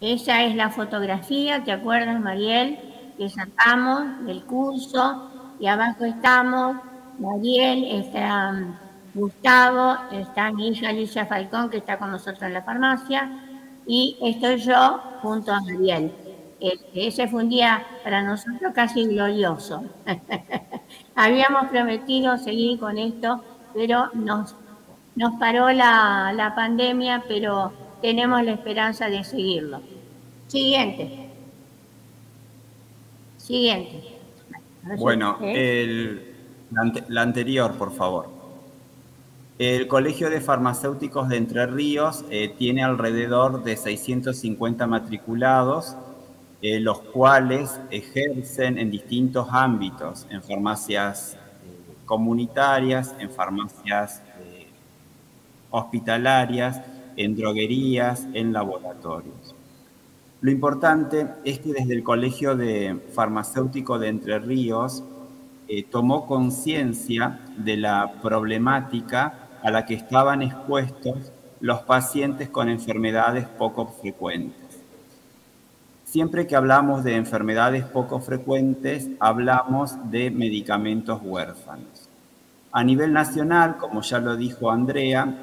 Esa es la fotografía, ¿te acuerdas, Mariel? Que sacamos del curso y abajo estamos, Mariel, está um, Gustavo, está mi hija Alicia Falcón, que está con nosotros en la farmacia, y estoy yo junto a Mariel. Ese fue un día para nosotros casi glorioso. Habíamos prometido seguir con esto, pero nos, nos paró la, la pandemia, pero tenemos la esperanza de seguirlo. Siguiente. Siguiente. Bueno, la, anterior, por favor. El Colegio de Farmacéuticos de Entre Ríos eh, tiene alrededor de 650 matriculados, eh, los cuales ejercen en distintos ámbitos, en farmacias eh, comunitarias, en farmacias hospitalarias, en droguerías, en laboratorios. Lo importante es que desde el Colegio de Farmacéutico de Entre Ríos eh, tomó conciencia de la problemática a la que estaban expuestos los pacientes con enfermedades poco frecuentes. Siempre que hablamos de enfermedades poco frecuentes, hablamos de medicamentos huérfanos. A nivel nacional, como ya lo dijo Andrea,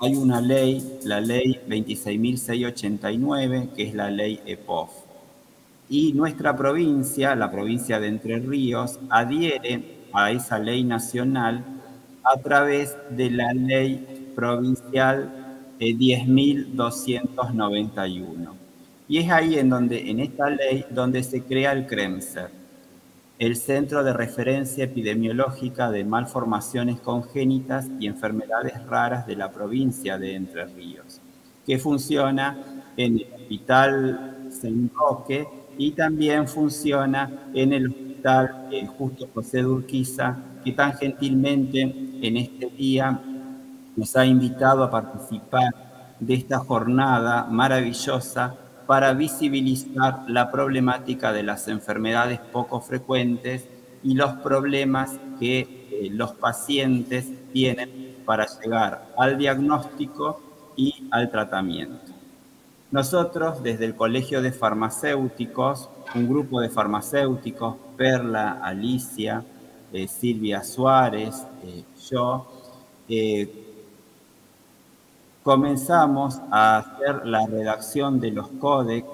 hay una ley, la ley 26.689, que es la ley EPOF. Y nuestra provincia, la provincia de Entre Ríos, adhiere a esa ley nacional a través de la ley provincial 10.291. Y es ahí en donde, en esta ley, donde se crea el CREMSER, el Centro de Referencia Epidemiológica de Malformaciones Congénitas y Enfermedades Raras de la provincia de Entre Ríos, que funciona en el Hospital San Roque y también funciona en el Hospital eh, Justo José de Urquiza, que tan gentilmente en este día nos ha invitado a participar de esta jornada maravillosa para visibilizar la problemática de las enfermedades poco frecuentes y los problemas que eh, los pacientes tienen para llegar al diagnóstico y al tratamiento. Nosotros, desde el Colegio de Farmacéuticos, un grupo de farmacéuticos, Perla, Alicia, eh, Silvia Suárez, eh, yo, comenzamos a hacer la redacción de los códex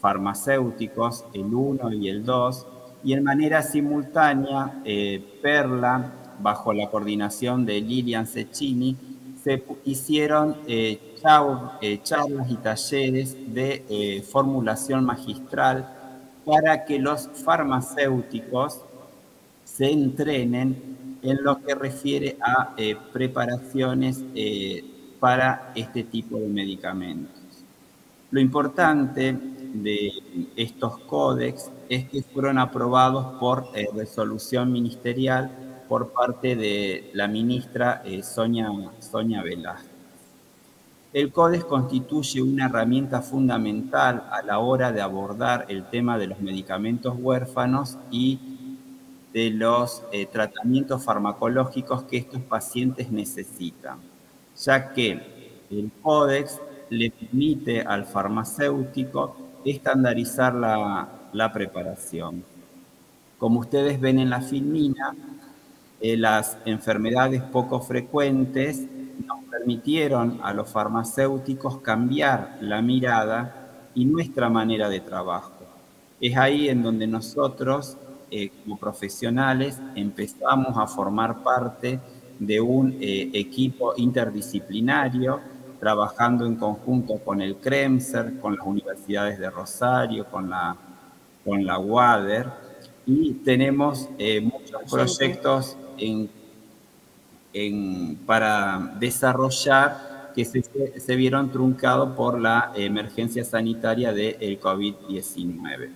farmacéuticos, el 1 y el 2, y en manera simultánea, eh, Perla, bajo la coordinación de Lilian Cecchini, se hicieron eh, eh, charlas y talleres de formulación magistral para que los farmacéuticos se entrenen en lo que refiere a preparaciones para este tipo de medicamentos. Lo importante de estos códex es que fueron aprobados por eh, resolución ministerial por parte de la ministra eh, Sonia, Sonia Velázquez. El códex constituye una herramienta fundamental a la hora de abordar el tema de los medicamentos huérfanos y de los eh, tratamientos farmacológicos que estos pacientes necesitan ya que el códex le permite al farmacéutico estandarizar la, preparación. Como ustedes ven en la filmina, eh, las enfermedades poco frecuentes nos permitieron a los farmacéuticos cambiar la mirada y nuestra manera de trabajo. Es ahí en donde nosotros, eh, como profesionales, empezamos a formar parte un eh, equipo interdisciplinario trabajando en conjunto con el CREMSER, con las universidades de Rosario, con la, con la WADER, y tenemos eh, muchos proyectos en, para desarrollar que se, se vieron truncados por la emergencia sanitaria del COVID-19.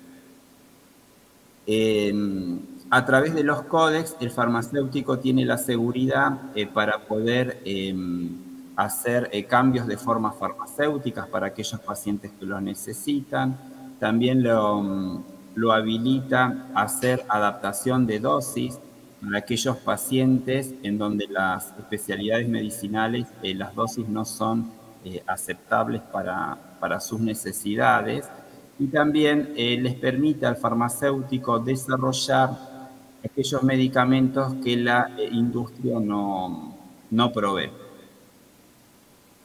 A través de los códex, el farmacéutico tiene la seguridad eh, para poder em, hacer eh, cambios de formas farmacéuticas para aquellos pacientes que lo necesitan. También lo, mm, lo habilita a hacer adaptación de dosis para aquellos pacientes en donde las especialidades medicinales, eh, las dosis no son aceptables para, para, sus necesidades y también les permite al farmacéutico desarrollar aquellos medicamentos que la industria no, no provee.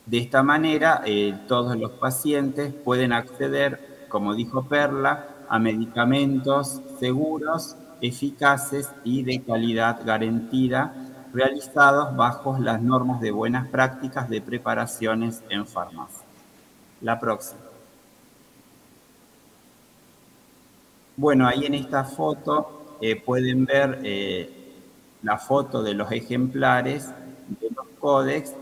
De esta manera, todos los pacientes pueden acceder, como dijo Perla, a medicamentos seguros, eficaces y de calidad garantida realizados bajo las normas de buenas prácticas de preparaciones en farmacia. La próxima. Bueno, ahí en esta foto eh, pueden ver eh, la foto de los ejemplares de los códex.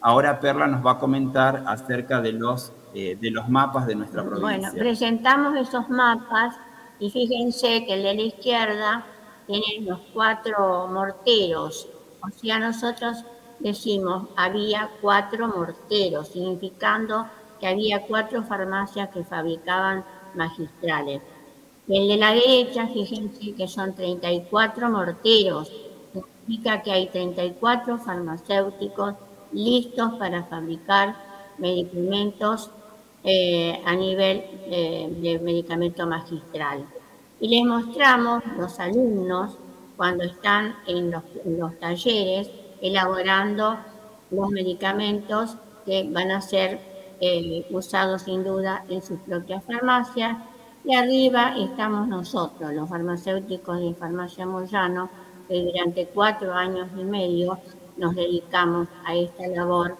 Ahora Perla nos va a comentar acerca de los, eh, de los mapas de nuestra provincia. Bueno, presentamos esos mapas y fíjense que el de la izquierda tienen los cuatro morteros. O sea, nosotros decimos había cuatro morteros, significando que había cuatro farmacias que fabricaban magistrales. El de la derecha, fíjense que son 34 morteros, significa que hay 34 farmacéuticos listos para fabricar medicamentos eh, a nivel eh, de medicamento magistral. Y les mostramos los alumnos cuando están en los, talleres elaborando los medicamentos que van a ser eh, usados sin duda en sus propias farmacias. Y arriba estamos nosotros, los farmacéuticos de Farmacia Moyano, que durante cuatro años y medio nos dedicamos a esta labor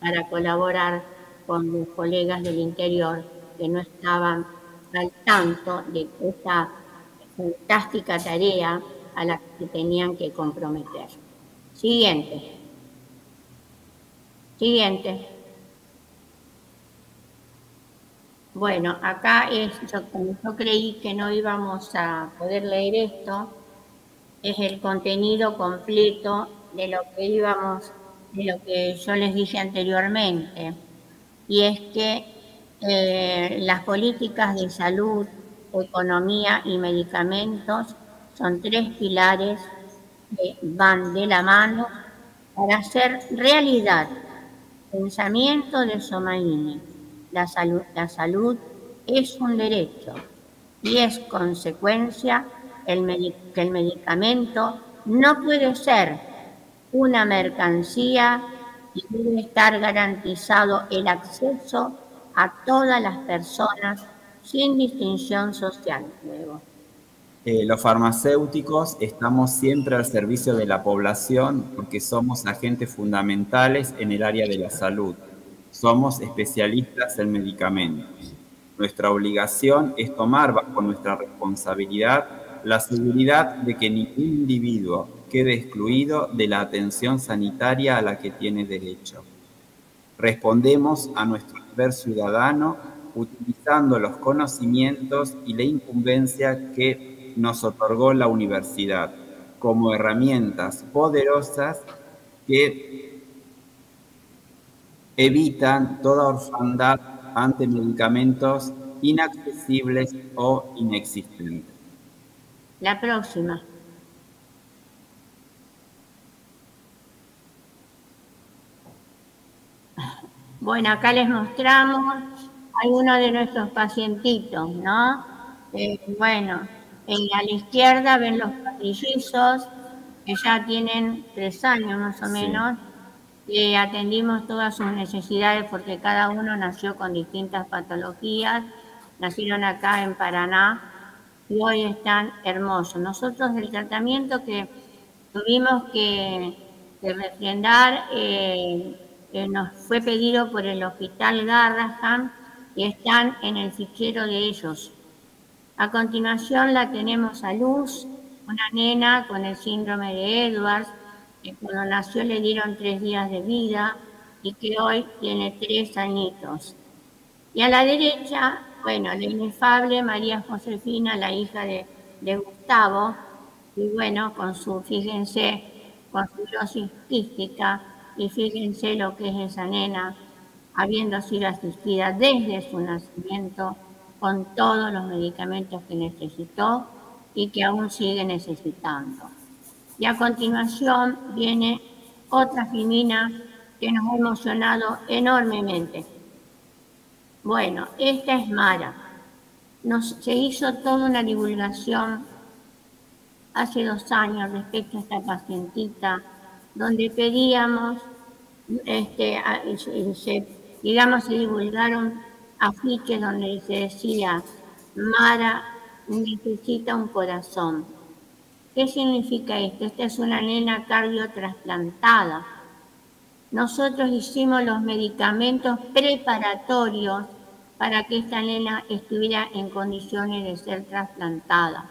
para colaborar con los colegas del interior que no estaban al tanto de esta fantástica tarea a la que tenían que comprometer. Siguiente. Siguiente. Bueno, acá es, yo, yo creí que no íbamos a poder leer esto, es el contenido completo de lo que íbamos, de lo que yo les dije anteriormente y es que eh, las políticas de salud, economía y medicamentos son tres pilares que van de la mano para hacer realidad. Pensamiento de Somaini. La salud, la salud es un derecho y es consecuencia el que el medicamento no puede ser una mercancía y debe estar garantizado el acceso a todas las personas sin distinción social. Eh, los farmacéuticos estamos siempre al servicio de la población porque somos agentes fundamentales en el área de la salud. Somos especialistas en medicamentos. Nuestra obligación es tomar bajo nuestra responsabilidad la seguridad de que ningún individuo quede excluido de la atención sanitaria a la que tiene derecho. Respondemos a nuestro deber ciudadano utilizando los conocimientos y la incumbencia que nos otorgó la universidad como herramientas poderosas que evitan toda orfandad ante medicamentos inaccesibles o inexistentes. La próxima. Bueno, acá les mostramos algunos de nuestros pacientitos, ¿no? Eh, bueno, a la izquierda ven los patrillizos, que ya tienen tres años más o menos, que atendimos todas sus necesidades porque cada uno nació con distintas patologías, nacieron acá en Paraná y hoy están hermosos. Nosotros el tratamiento que tuvimos que, refrendar eh, nos fue pedido por el Hospital Garrahan y están en el fichero de ellos. A continuación la tenemos a Luz, una nena con el síndrome de Edwards, que cuando nació le dieron tres días de vida y que hoy tiene tres añitos. Y a la derecha, bueno, la inefable María Josefina, la hija de, Gustavo, y bueno, con su, fíjense, con su dosis quística, y fíjense lo que es esa nena, habiendo sido asistida desde su nacimiento con todos los medicamentos que necesitó y que aún sigue necesitando. Y a continuación viene otra femina que nos ha emocionado enormemente. Bueno, esta es Mara. Nos, se hizo toda una divulgación hace dos años respecto a esta pacientita, donde pedíamos, este, digamos, se divulgaron afiches donde se decía, Mara necesita un corazón. ¿Qué significa esto? Esta es una nena cardiotrasplantada. Nosotros hicimos los medicamentos preparatorios para que esta nena estuviera en condiciones de ser trasplantada.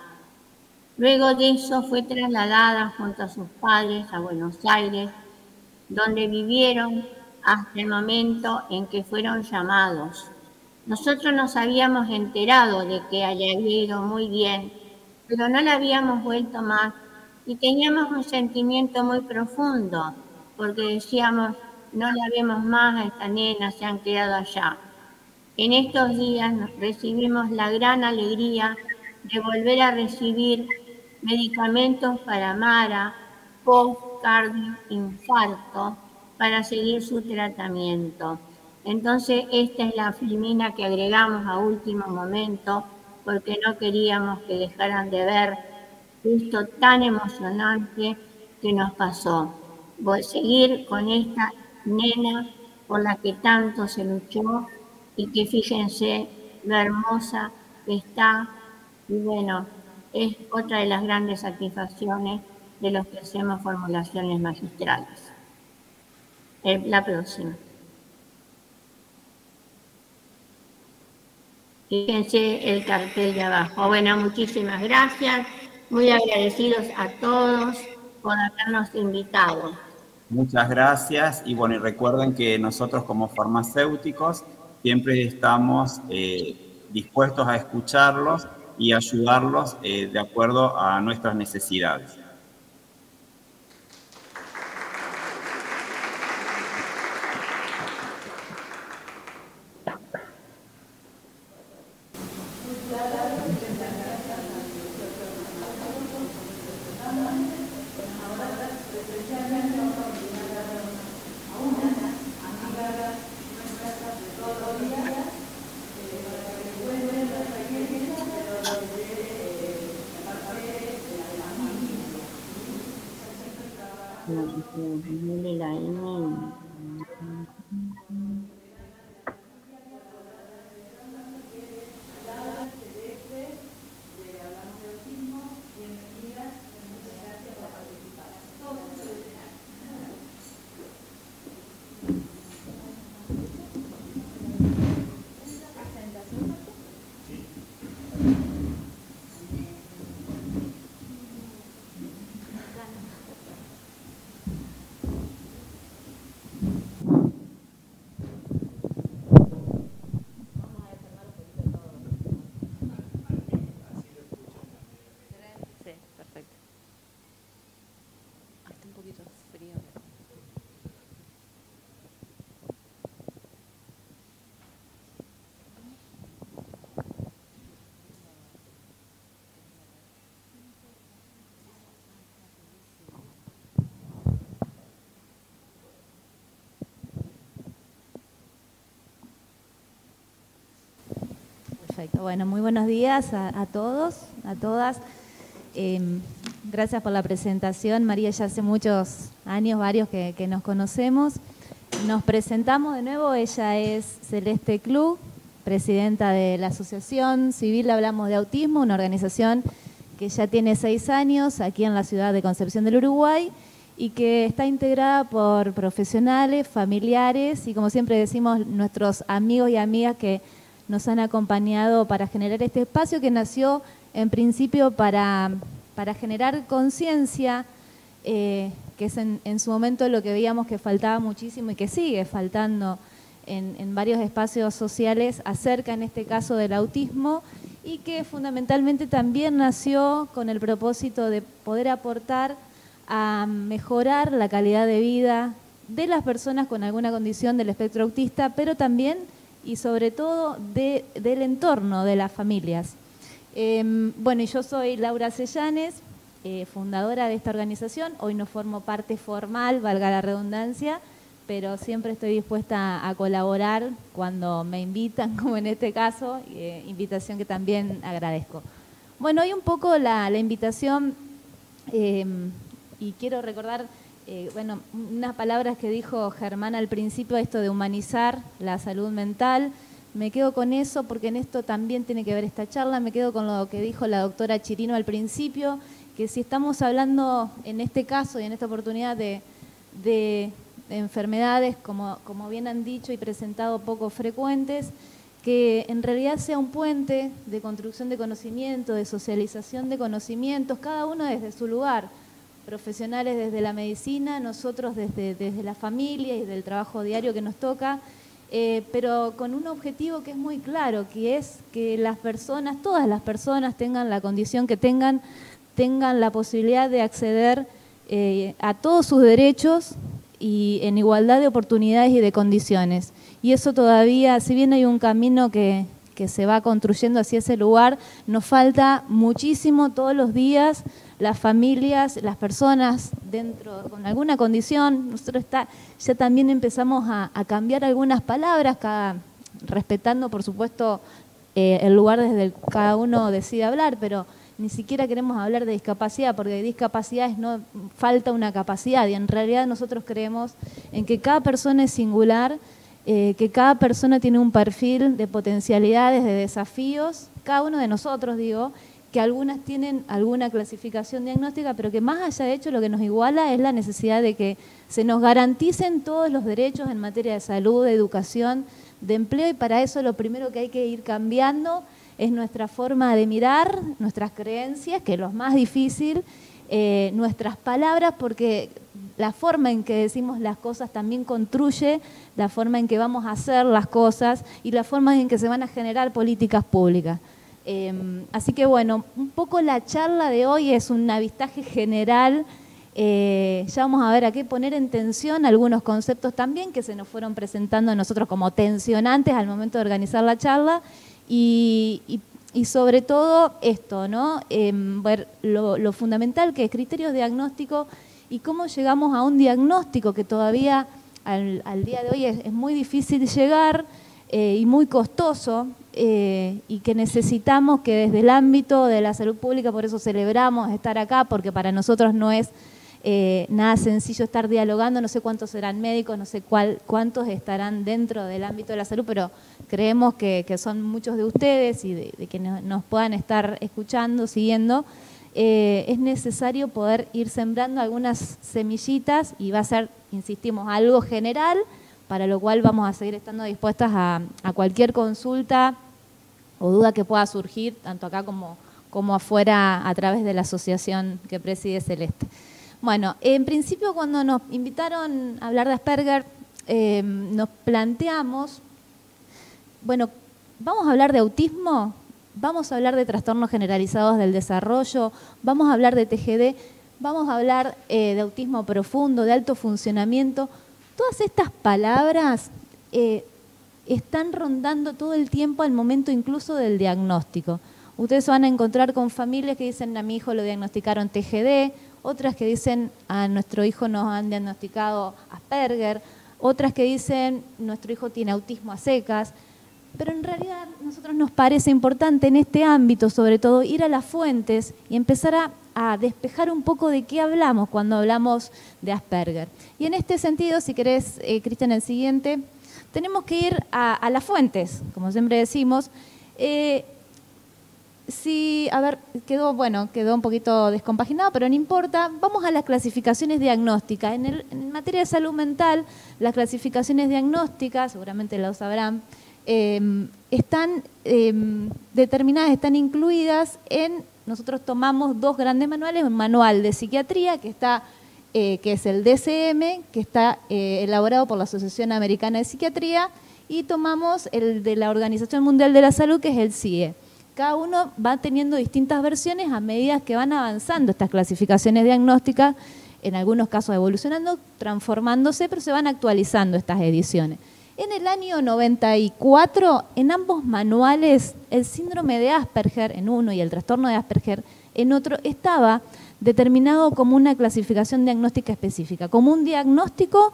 Luego de eso fue trasladada junto a sus padres a Buenos Aires, donde vivieron hasta el momento en que fueron llamados. Nosotros nos habíamos enterado de que haya ido muy bien, pero no la habíamos vuelto más y teníamos un sentimiento muy profundo, porque decíamos, no la vemos más a esta nena, se han quedado allá. En estos días recibimos la gran alegría de volver a recibir medicamentos para Mara post-cardio-infarto para seguir su tratamiento. Entonces, esta es la filmina que agregamos a último momento porque no queríamos que dejaran de ver esto tan emocionante que nos pasó. Voy a seguir con esta nena por la que tanto se luchó y que fíjense lo hermosa que está y bueno, es otra de las grandes satisfacciones de los que hacemos formulaciones magistrales. Eh, la próxima. Fíjense el cartel de abajo. Bueno, muchísimas gracias. Muy agradecidos a todos por habernos invitado. Muchas gracias y bueno, y recuerden que nosotros como farmacéuticos siempre estamos eh, dispuestos a escucharlos y ayudarlos eh, de acuerdo a nuestras necesidades. Bueno, muy buenos días a, todos, a todas. Em, gracias por la presentación. María, ya hace muchos años, varios que, nos conocemos. Nos presentamos de nuevo. Ella es Celeste Club, presidenta de la Asociación Civil Hablamos de Autismo, una organización que ya tiene seis años aquí en la ciudad de Concepción del Uruguay y que está integrada por profesionales, familiares y, como siempre decimos, nuestros amigos y amigas que nos han acompañado para generar este espacio que nació en principio para, para generar conciencia, eh, que es en, su momento lo que veíamos que faltaba muchísimo y que sigue faltando en, en varios espacios sociales acerca en este caso del autismo y que fundamentalmente también nació con el propósito de poder aportar a mejorar la calidad de vida de las personas con alguna condición del espectro autista, pero también y sobre todo del entorno de las familias. Em, bueno, yo soy Laura Sellanes, eh, fundadora de esta organización. Hoy no formo parte formal, valga la redundancia, pero siempre estoy dispuesta a colaborar cuando me invitan, como en este caso, eh, invitación que también agradezco. Bueno, hoy un poco la, invitación, eh, y quiero recordar, eh, bueno, unas palabras que dijo Germán al principio, esto de humanizar la salud mental. Me quedo con eso porque en esto también tiene que ver esta charla, me quedo con lo que dijo la doctora Chirino al principio, que si estamos hablando en este caso y en esta oportunidad de enfermedades, como, como bien han dicho y presentado, poco frecuentes, que en realidad sea un puente de construcción de conocimiento, de socialización de conocimientos, cada uno desde su lugar, profesionales desde la medicina, nosotros desde, desde la familia y del trabajo diario que nos toca, eh, pero con un objetivo que es muy claro, que es que las personas, todas las personas tengan la condición que tengan, tengan la posibilidad de acceder eh, a todos sus derechos y en igualdad de oportunidades y de condiciones. Y eso todavía, si bien hay un camino que, se va construyendo hacia ese lugar, nos falta muchísimo todos los días las familias, las personas dentro con alguna condición. Nosotros está, ya también empezamos a, cambiar algunas palabras, cada, respetando por supuesto eh, el lugar desde el que cada uno decide hablar, pero ni siquiera queremos hablar de discapacidad, porque discapacidad es no falta una capacidad y en realidad nosotros creemos en que cada persona es singular, eh, que cada persona tiene un perfil de potencialidades, de desafíos, cada uno de nosotros digo, que algunas tienen alguna clasificación diagnóstica, pero que más allá de hecho lo que nos iguala es la necesidad de que se nos garanticen todos los derechos en materia de salud, de educación, de empleo y para eso lo primero que hay que ir cambiando es nuestra forma de mirar, nuestras creencias, que es lo más difícil, eh, nuestras palabras, porque la forma en que decimos las cosas también construye la forma en que vamos a hacer las cosas y la forma en que se van a generar políticas públicas. Em, así que bueno, un poco la charla de hoy es un avistaje general. Eh, ya vamos a ver a qué poner en tensión algunos conceptos también que se nos fueron presentando a nosotros como tensionantes al momento de organizar la charla y, sobre todo esto, ¿no? Em, ver lo, fundamental que es criterios diagnóstico y cómo llegamos a un diagnóstico que todavía al, día de hoy es, muy difícil llegar eh, y muy costoso eh, y que necesitamos que desde el ámbito de la salud pública, por eso celebramos estar acá, porque para nosotros no es eh, nada sencillo estar dialogando, no sé cuántos serán médicos, no sé cuál, cuántos estarán dentro del ámbito de la salud, pero creemos que, son muchos de ustedes y de, que nos, puedan estar escuchando, siguiendo. Eh, es necesario poder ir sembrando algunas semillitas y va a ser, insistimos, algo general, para lo cual vamos a seguir estando dispuestas a, cualquier consulta o duda que pueda surgir, tanto acá como, como afuera, a través de la asociación que preside Celeste. Bueno, en principio cuando nos invitaron a hablar de Asperger, eh, nos planteamos, bueno, ¿vamos a hablar de autismo? ¿Vamos a hablar de trastornos generalizados del desarrollo? ¿Vamos a hablar de TGD? ¿Vamos a hablar eh, de autismo profundo, de alto funcionamiento? Todas estas palabras eh, están rondando todo el tiempo al momento incluso del diagnóstico. Ustedes van a encontrar con familias que dicen a mi hijo lo diagnosticaron TGD, otras que dicen a nuestro hijo nos han diagnosticado Asperger, otras que dicen nuestro hijo tiene autismo a secas. Pero en realidad nosotros nos parece importante en este ámbito, sobre todo, ir a las fuentes y empezar a, despejar un poco de qué hablamos cuando hablamos de Asperger. Y en este sentido, si querés, eh, Cristian, el siguiente, tenemos que ir a, las fuentes, como siempre decimos. Eh, Sí, a ver, quedó, bueno, quedó un poquito descompaginado, pero no importa. Vamos a las clasificaciones diagnósticas. En, materia de salud mental, las clasificaciones diagnósticas, seguramente lo sabrán, em, están em, determinadas, están incluidas en, nosotros tomamos dos grandes manuales, un manual de psiquiatría que está eh, que es el DCM, que está eh, elaborado por la Asociación Americana de Psiquiatría, y tomamos el de la Organización Mundial de la Salud, que es el CIE cada uno va teniendo distintas versiones a medida que van avanzando estas clasificaciones diagnósticas, en algunos casos evolucionando, transformándose, pero se van actualizando estas ediciones. En el año 94, en ambos manuales, el síndrome de Asperger en uno y el trastorno de Asperger en otro estaba determinado como una clasificación diagnóstica específica, como un diagnóstico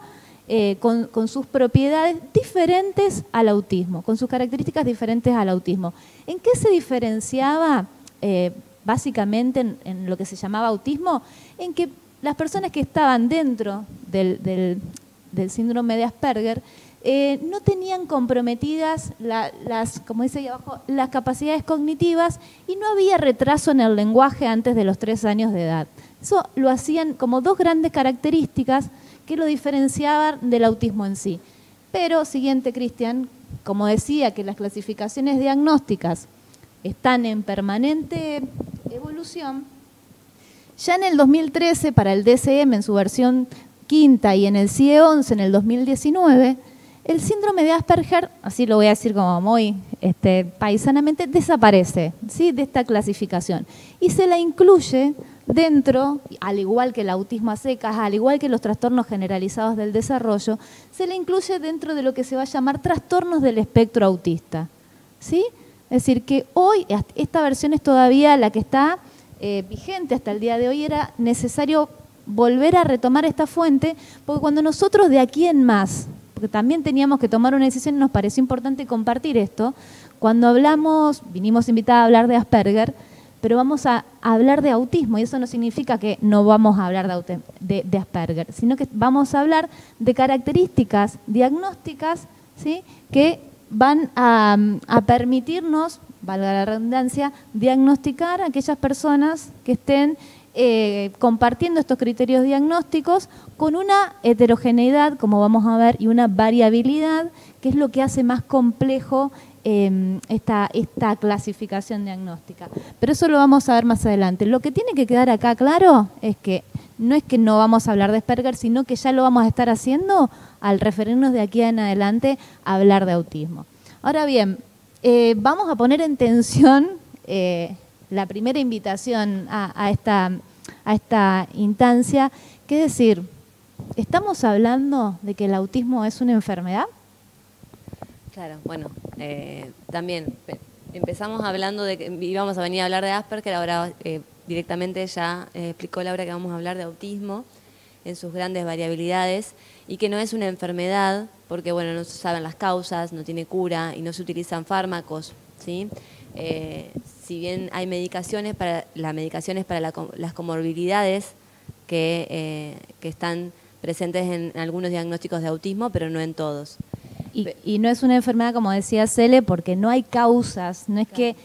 eh, con, sus propiedades diferentes al autismo, con sus características diferentes al autismo. ¿En qué se diferenciaba eh, básicamente en, lo que se llamaba autismo? En que las personas que estaban dentro del, síndrome de Asperger eh, no tenían comprometidas las, como dice ahí abajo, las capacidades cognitivas y no había retraso en el lenguaje antes de los tres años de edad. Eso lo hacían como dos grandes características que lo diferenciaban del autismo en sí. Pero, siguiente, Cristian, como decía que las clasificaciones diagnósticas están en permanente evolución, ya en el 2013 para el DCM en su versión quinta y en el CIE 11 en el 2019, el síndrome de Asperger, así lo voy a decir como muy este, paisanamente, desaparece ¿sí? de esta clasificación y se la incluye dentro, al igual que el autismo a secas, al igual que los trastornos generalizados del desarrollo, se le incluye dentro de lo que se va a llamar trastornos del espectro autista. ¿Sí? Es decir, que hoy, esta versión es todavía la que está eh, vigente hasta el día de hoy, era necesario volver a retomar esta fuente, porque cuando nosotros de aquí en más, porque también teníamos que tomar una decisión y nos pareció importante compartir esto, cuando hablamos, vinimos invitados a hablar de Asperger, pero vamos a hablar de autismo y eso no significa que no vamos a hablar de, Asperger, sino que vamos a hablar de características diagnósticas ¿sí? que van a, permitirnos, valga la redundancia, diagnosticar a aquellas personas que estén eh, compartiendo estos criterios diagnósticos con una heterogeneidad, como vamos a ver, y una variabilidad, que es lo que hace más complejo Em, esta, esta clasificación diagnóstica. Pero eso lo vamos a ver más adelante. Lo que tiene que quedar acá claro es que no es que no vamos a hablar de Asperger, sino que ya lo vamos a estar haciendo al referirnos de aquí en adelante a hablar de autismo. Ahora bien, eh, vamos a poner en tensión eh, la primera invitación a, esta, a esta instancia, es decir, ¿estamos hablando de que el autismo es una enfermedad? Claro, bueno, eh, también empezamos hablando de que íbamos a venir a hablar de Asperger, ahora eh, directamente ya eh, explicó Laura que vamos a hablar de autismo en sus grandes variabilidades y que no es una enfermedad porque bueno no se saben las causas, no tiene cura y no se utilizan fármacos, ¿sí? Si bien hay medicaciones para las medicaciones para las comorbilidades que, que están presentes en algunos diagnósticos de autismo, pero no en todos. Y, no es una enfermedad, como decía Cele, porque no hay causas, no es que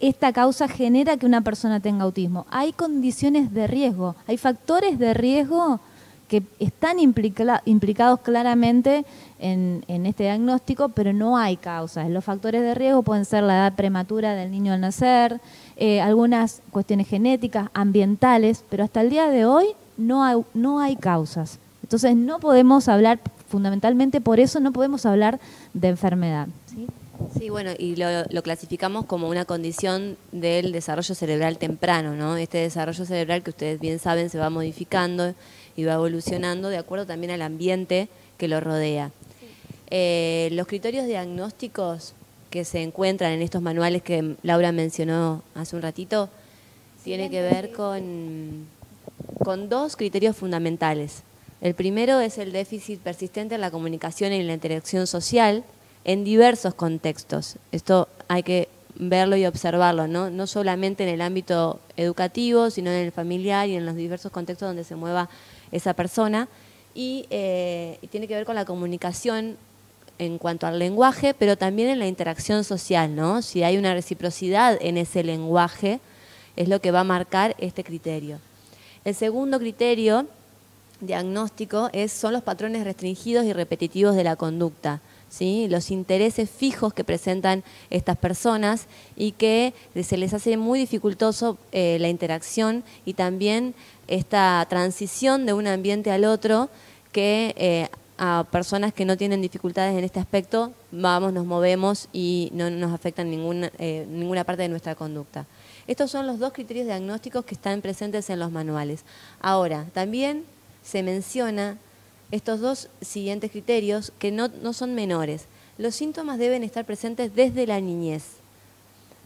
esta causa genera que una persona tenga autismo. Hay condiciones de riesgo, hay factores de riesgo que están implicados claramente en, este diagnóstico, pero no hay causas. Los factores de riesgo pueden ser la edad prematura del niño al nacer, eh, algunas cuestiones genéticas, ambientales, pero hasta el día de hoy no hay, no hay causas. Entonces no podemos hablar fundamentalmente por eso no podemos hablar de enfermedad. ¿sí? bueno, y lo, clasificamos como una condición del desarrollo cerebral temprano, ¿no? Este desarrollo cerebral que ustedes bien saben se va modificando y va evolucionando de acuerdo también al ambiente que lo rodea. Eh, los criterios diagnósticos que se encuentran en estos manuales que Laura mencionó hace un ratito, tiene que ver con, con dos criterios fundamentales. El primero es el déficit persistente en la comunicación y en la interacción social en diversos contextos. Esto hay que verlo y observarlo, ¿no? no solamente en el ámbito educativo, sino en el familiar y en los diversos contextos donde se mueva esa persona. Y, eh, y tiene que ver con la comunicación en cuanto al lenguaje, pero también en la interacción social, ¿no? Si hay una reciprocidad en ese lenguaje, es lo que va a marcar este criterio. El segundo criterio diagnóstico es, son los patrones restringidos y repetitivos de la conducta. Los intereses fijos que presentan estas personas y que se les hace muy dificultoso eh, la interacción y también esta transición de un ambiente al otro que eh, a personas que no tienen dificultades en este aspecto, vamos, nos movemos y no nos afectan ninguna, eh, ninguna parte de nuestra conducta. Estos son los dos criterios diagnósticos que están presentes en los manuales. Ahora, también se menciona estos dos siguientes criterios que no, son menores. Los síntomas deben estar presentes desde la niñez.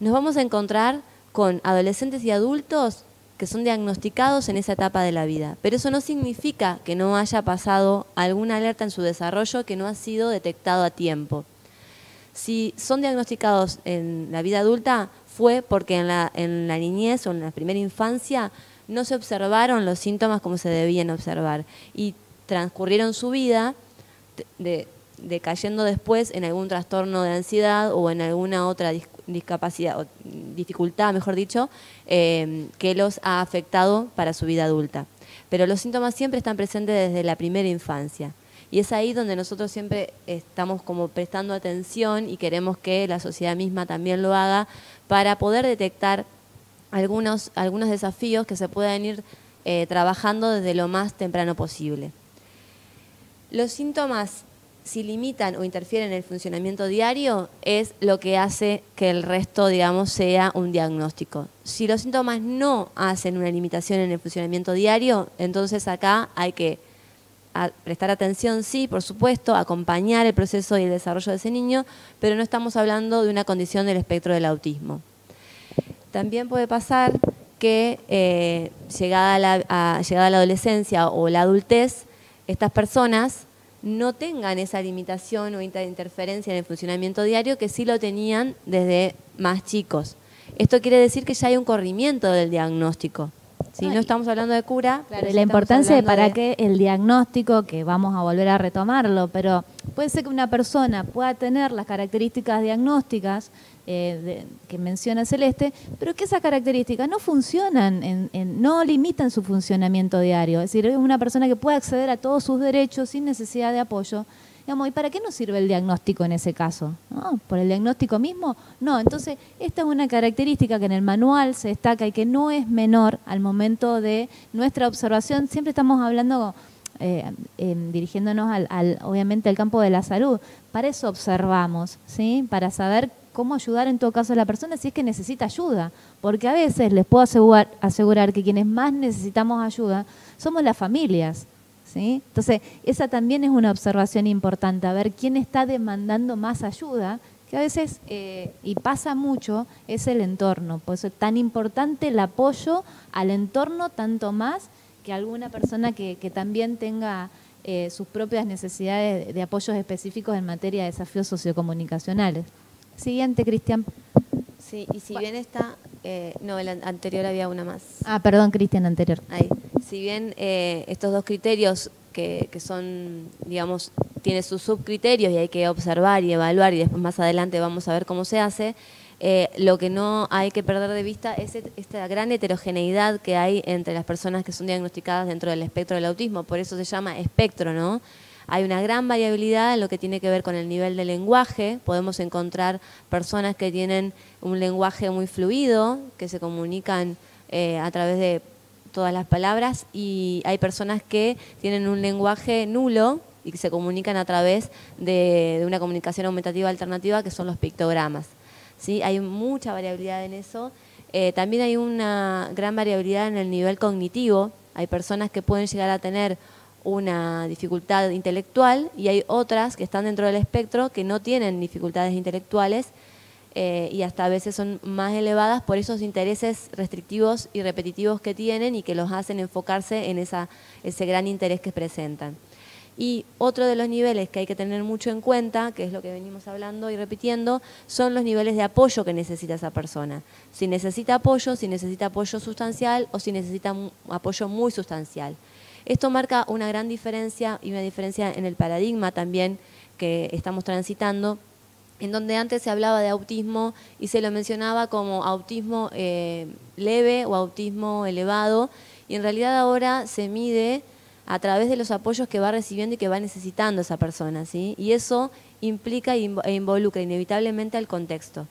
Nos vamos a encontrar con adolescentes y adultos que son diagnosticados en esa etapa de la vida. Pero eso no significa que no haya pasado alguna alerta en su desarrollo que no ha sido detectado a tiempo. Si son diagnosticados en la vida adulta, fue porque en la, en la niñez o en la primera infancia no se observaron los síntomas como se debían observar y transcurrieron su vida de, decayendo después en algún trastorno de ansiedad o en alguna otra discapacidad o dificultad, mejor dicho, eh, que los ha afectado para su vida adulta. Pero los síntomas siempre están presentes desde la primera infancia. Y es ahí donde nosotros siempre estamos como prestando atención y queremos que la sociedad misma también lo haga para poder detectar algunos, algunos desafíos que se pueden ir eh, trabajando desde lo más temprano posible. Los síntomas, si limitan o interfieren en el funcionamiento diario, es lo que hace que el resto, digamos, sea un diagnóstico. Si los síntomas no hacen una limitación en el funcionamiento diario, entonces acá hay que prestar atención, sí, por supuesto, acompañar el proceso y el desarrollo de ese niño, pero no estamos hablando de una condición del espectro del autismo. También puede pasar que eh, llegada, a la, llegada a la adolescencia o la adultez, estas personas no tengan esa limitación o interferencia en el funcionamiento diario que sí lo tenían desde más chicos. Esto quiere decir que ya hay un corrimiento del diagnóstico. Si no estamos hablando de cura. Claro, la importancia de para qué el diagnóstico, que vamos a volver a retomarlo, pero puede ser que una persona pueda tener las características diagnósticas eh, que menciona Celeste, pero que esas características no funcionan, no limitan su funcionamiento diario. Es decir, es una persona que puede acceder a todos sus derechos sin necesidad de apoyo. ¿y para qué nos sirve el diagnóstico en ese caso? ¿Por el diagnóstico mismo? No, entonces esta es una característica que en el manual se destaca y que no es menor al momento de nuestra observación. Siempre estamos hablando, eh, dirigiéndonos al, obviamente al campo de la salud. Para eso observamos, ¿sí? Para saber cómo ayudar en todo caso a la persona si es que necesita ayuda. Porque a veces les puedo asegurar, asegurar que quienes más necesitamos ayuda somos las familias. Entonces, esa también es una observación importante, a ver quién está demandando más ayuda, que a veces, eh, y pasa mucho, es el entorno. Por eso es tan importante el apoyo al entorno, tanto más que alguna persona que, también tenga eh, sus propias necesidades de apoyos específicos en materia de desafíos sociocomunicacionales. Siguiente, Cristian. Sí, y si bien está, eh, no, el anterior había una más. Ah, perdón, Cristian, anterior. Ahí si bien eh, estos dos criterios que, son, digamos, tiene sus subcriterios y hay que observar y evaluar y después más adelante vamos a ver cómo se hace, eh, lo que no hay que perder de vista es esta gran heterogeneidad que hay entre las personas que son diagnosticadas dentro del espectro del autismo, por eso se llama espectro, ¿no? Hay una gran variabilidad en lo que tiene que ver con el nivel de lenguaje. Podemos encontrar personas que tienen un lenguaje muy fluido, que se comunican eh, a través de todas las palabras y hay personas que tienen un lenguaje nulo y que se comunican a través de, una comunicación aumentativa alternativa que son los pictogramas. ¿sí? Hay mucha variabilidad en eso. Eh, también hay una gran variabilidad en el nivel cognitivo. Hay personas que pueden llegar a tener una dificultad intelectual y hay otras que están dentro del espectro que no tienen dificultades intelectuales eh, y hasta a veces son más elevadas por esos intereses restrictivos y repetitivos que tienen y que los hacen enfocarse en esa, ese gran interés que presentan. Y otro de los niveles que hay que tener mucho en cuenta, que es lo que venimos hablando y repitiendo, son los niveles de apoyo que necesita esa persona. Si necesita apoyo, si necesita apoyo sustancial o si necesita apoyo muy sustancial. Esto marca una gran diferencia y una diferencia en el paradigma también que estamos transitando en donde antes se hablaba de autismo y se lo mencionaba como autismo eh, leve o autismo elevado, y en realidad ahora se mide a través de los apoyos que va recibiendo y que va necesitando esa persona, ¿sí? Y eso implica e involucra inevitablemente al contexto.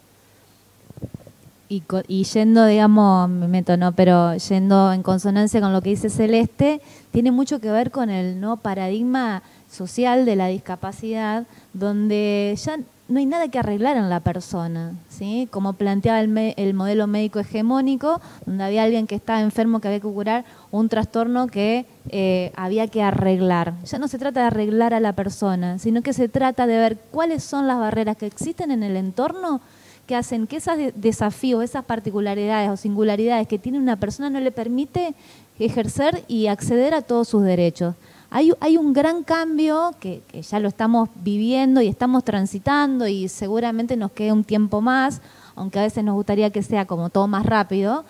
Y, y, yendo, digamos, me meto, ¿no? Pero yendo en consonancia con lo que dice Celeste, tiene mucho que ver con el no paradigma social de la discapacidad, donde ya no hay nada que arreglar en la persona, ¿sí? Como planteaba el, modelo médico hegemónico, donde había alguien que estaba enfermo que había que curar un trastorno que eh, había que arreglar. Ya no se trata de arreglar a la persona, sino que se trata de ver cuáles son las barreras que existen en el entorno que hacen que esos desafíos, esas particularidades o singularidades que tiene una persona no le permite ejercer y acceder a todos sus derechos. Hay, hay un gran cambio que, que, ya lo estamos viviendo y estamos transitando y seguramente nos queda un tiempo más, aunque a veces nos gustaría que sea como todo más rápido,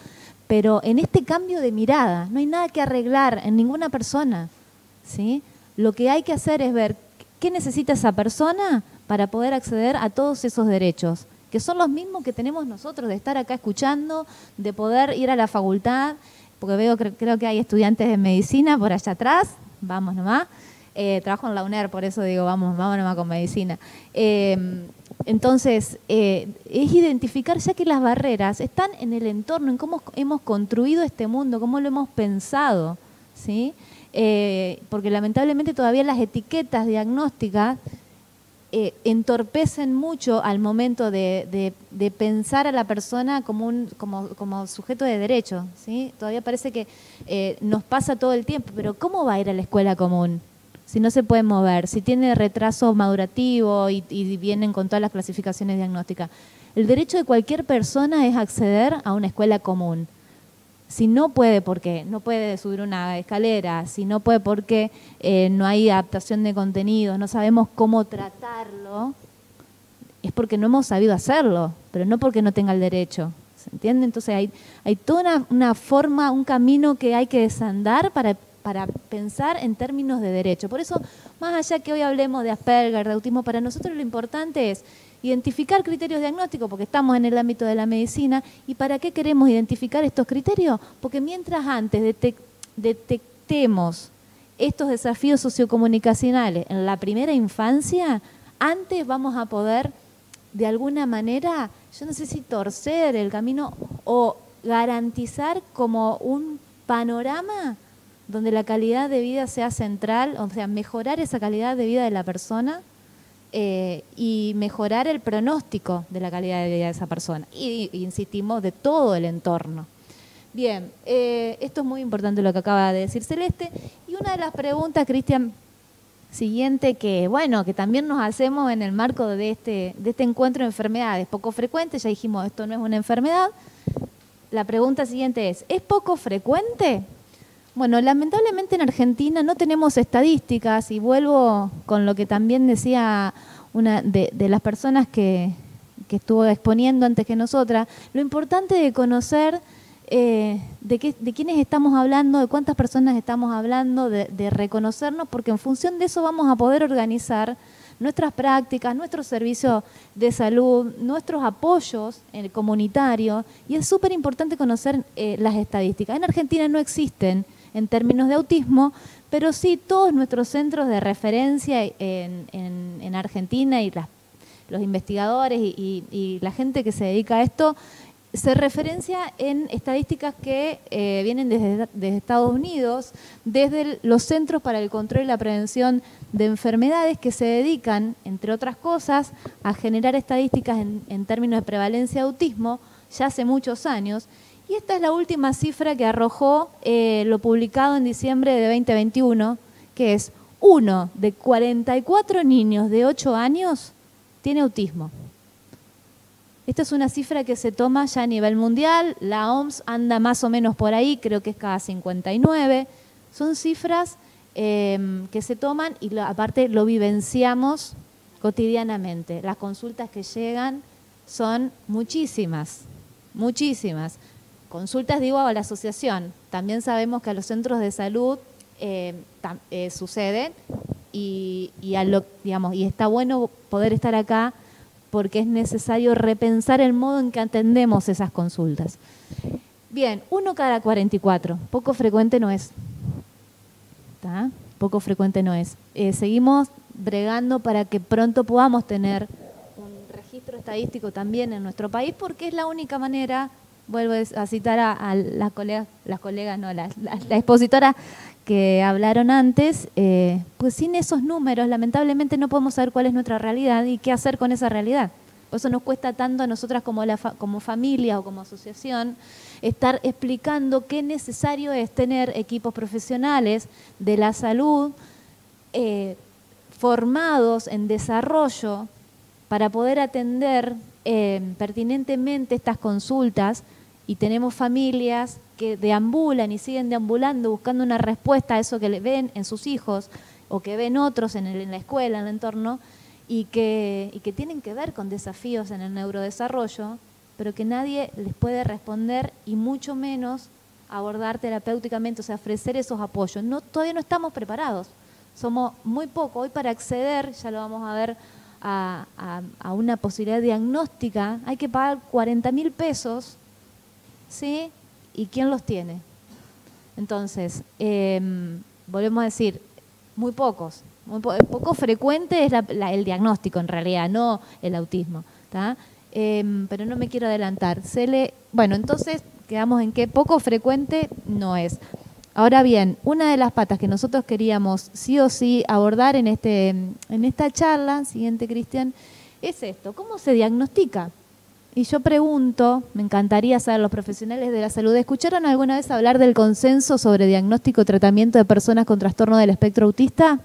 pero en este cambio de mirada no hay nada que arreglar en ninguna persona. ¿sí? Lo que hay que hacer es ver qué necesita esa persona para poder acceder a todos esos derechos, que son los mismos que tenemos nosotros, de estar acá escuchando, de poder ir a la facultad, porque veo, creo que hay estudiantes de medicina por allá atrás, vamos nomás. Eh, trabajo en la UNER, por eso digo, vamos, vamos nomás con medicina. Eh, entonces, eh, es identificar ya que las barreras están en el entorno, en cómo hemos construido este mundo, cómo lo hemos pensado, ¿sí? porque lamentablemente todavía las etiquetas diagnósticas eh, entorpecen mucho al momento de, pensar a la persona como, un, como, sujeto de derecho. ¿sí? Todavía parece que eh, nos pasa todo el tiempo, pero ¿cómo va a ir a la escuela común? Si no se puede mover, si tiene retraso madurativo y vienen con todas las clasificaciones diagnósticas. El derecho de cualquier persona es acceder a una escuela común si no puede porque no puede subir una escalera, si no puede porque eh, no hay adaptación de contenidos, no sabemos cómo tratarlo, es porque no hemos sabido hacerlo, pero no porque no tenga el derecho. ¿Se entiende? Entonces hay, hay toda una, forma, un camino que hay que desandar para, para pensar en términos de derecho. Por eso, más allá que hoy hablemos de Asperger, de autismo, para nosotros lo importante es identificar criterios diagnósticos, porque estamos en el ámbito de la medicina, ¿y para qué queremos identificar estos criterios? Porque mientras antes detectemos estos desafíos sociocomunicacionales en la primera infancia, antes vamos a poder, de alguna manera, yo no sé si torcer el camino o garantizar como un panorama donde la calidad de vida sea central, o sea, mejorar esa calidad de vida de la persona eh, y mejorar el pronóstico de la calidad de vida de esa persona. Y, insistimos, de todo el entorno. Bien, eh, esto es muy importante lo que acaba de decir Celeste. Y una de las preguntas, Cristian, siguiente, que bueno, que también nos hacemos en el marco de este, de este encuentro de enfermedades poco frecuentes, ya dijimos, esto no es una enfermedad. La pregunta siguiente es, ¿es poco frecuente? Bueno, lamentablemente en Argentina no tenemos estadísticas y vuelvo con lo que también decía una de, las personas que, estuvo exponiendo antes que nosotras, lo importante de conocer eh, de, qué, de quiénes estamos hablando, de cuántas personas estamos hablando, de, de, reconocernos, porque en función de eso vamos a poder organizar nuestras prácticas, nuestros servicios de salud, nuestros apoyos comunitarios, y es súper importante conocer eh, las estadísticas. En Argentina no existen en términos de autismo, pero sí todos nuestros centros de referencia en, Argentina y los investigadores y, la gente que se dedica a esto se referencia en estadísticas que eh, vienen desde, Estados Unidos, desde los Centros para el Control y la Prevención de Enfermedades, que se dedican, entre otras cosas, a generar estadísticas en, en términos de prevalencia de autismo ya hace muchos años. Y esta es la última cifra que arrojó eh, lo publicado en diciembre de 2021, que es uno de 44 niños de 8 años tiene autismo. Esta es una cifra que se toma ya a nivel mundial, la OMS anda más o menos por ahí, creo que es cada 59. Son cifras em, que se toman y aparte lo vivenciamos cotidianamente. Las consultas que llegan son muchísimas, muchísimas. Consultas, digo, a la asociación. También sabemos que a los centros de salud eh, eh, suceden y, lo, digamos, y está bueno poder estar acá porque es necesario repensar el modo en que atendemos esas consultas. Bien, uno cada 44, poco frecuente no es. Poco frecuente no es. Eh, seguimos bregando para que pronto podamos tener un registro estadístico también en nuestro país porque es la única manera vuelvo a citar a, las colegas, las colegas, no, las, expositoras que hablaron antes, eh, pues sin esos números lamentablemente no podemos saber cuál es nuestra realidad y qué hacer con esa realidad. Por eso nos cuesta tanto a nosotras como, como familia o como asociación estar explicando qué necesario es tener equipos profesionales de la salud eh, formados en desarrollo para poder atender eh, pertinentemente estas consultas y tenemos familias que deambulan y siguen deambulando buscando una respuesta a eso que ven en sus hijos o que ven otros en, en la escuela, en el entorno, y que, y que tienen que ver con desafíos en el neurodesarrollo, pero que nadie les puede responder y mucho menos abordar terapéuticamente, o sea, ofrecer esos apoyos. No, todavía no estamos preparados. Somos muy poco. Hoy para acceder, ya lo vamos a ver, a, una posibilidad diagnóstica, hay que pagar 40 mil pesos, ¿sí? ¿Y quién los tiene? Entonces, em, volvemos a decir, muy pocos. Muy poco frecuente es el diagnóstico en realidad, no el autismo. Em, pero no me quiero adelantar. Se le, bueno, entonces quedamos en que poco frecuente no es. Ahora bien, una de las patas que nosotros queríamos sí o sí abordar en, este, en esta charla, siguiente Cristian, es esto, ¿cómo se diagnostica? Y yo pregunto, me encantaría saber, los profesionales de la salud, ¿escucharon alguna vez hablar del consenso sobre diagnóstico y tratamiento de personas con trastorno del espectro autista?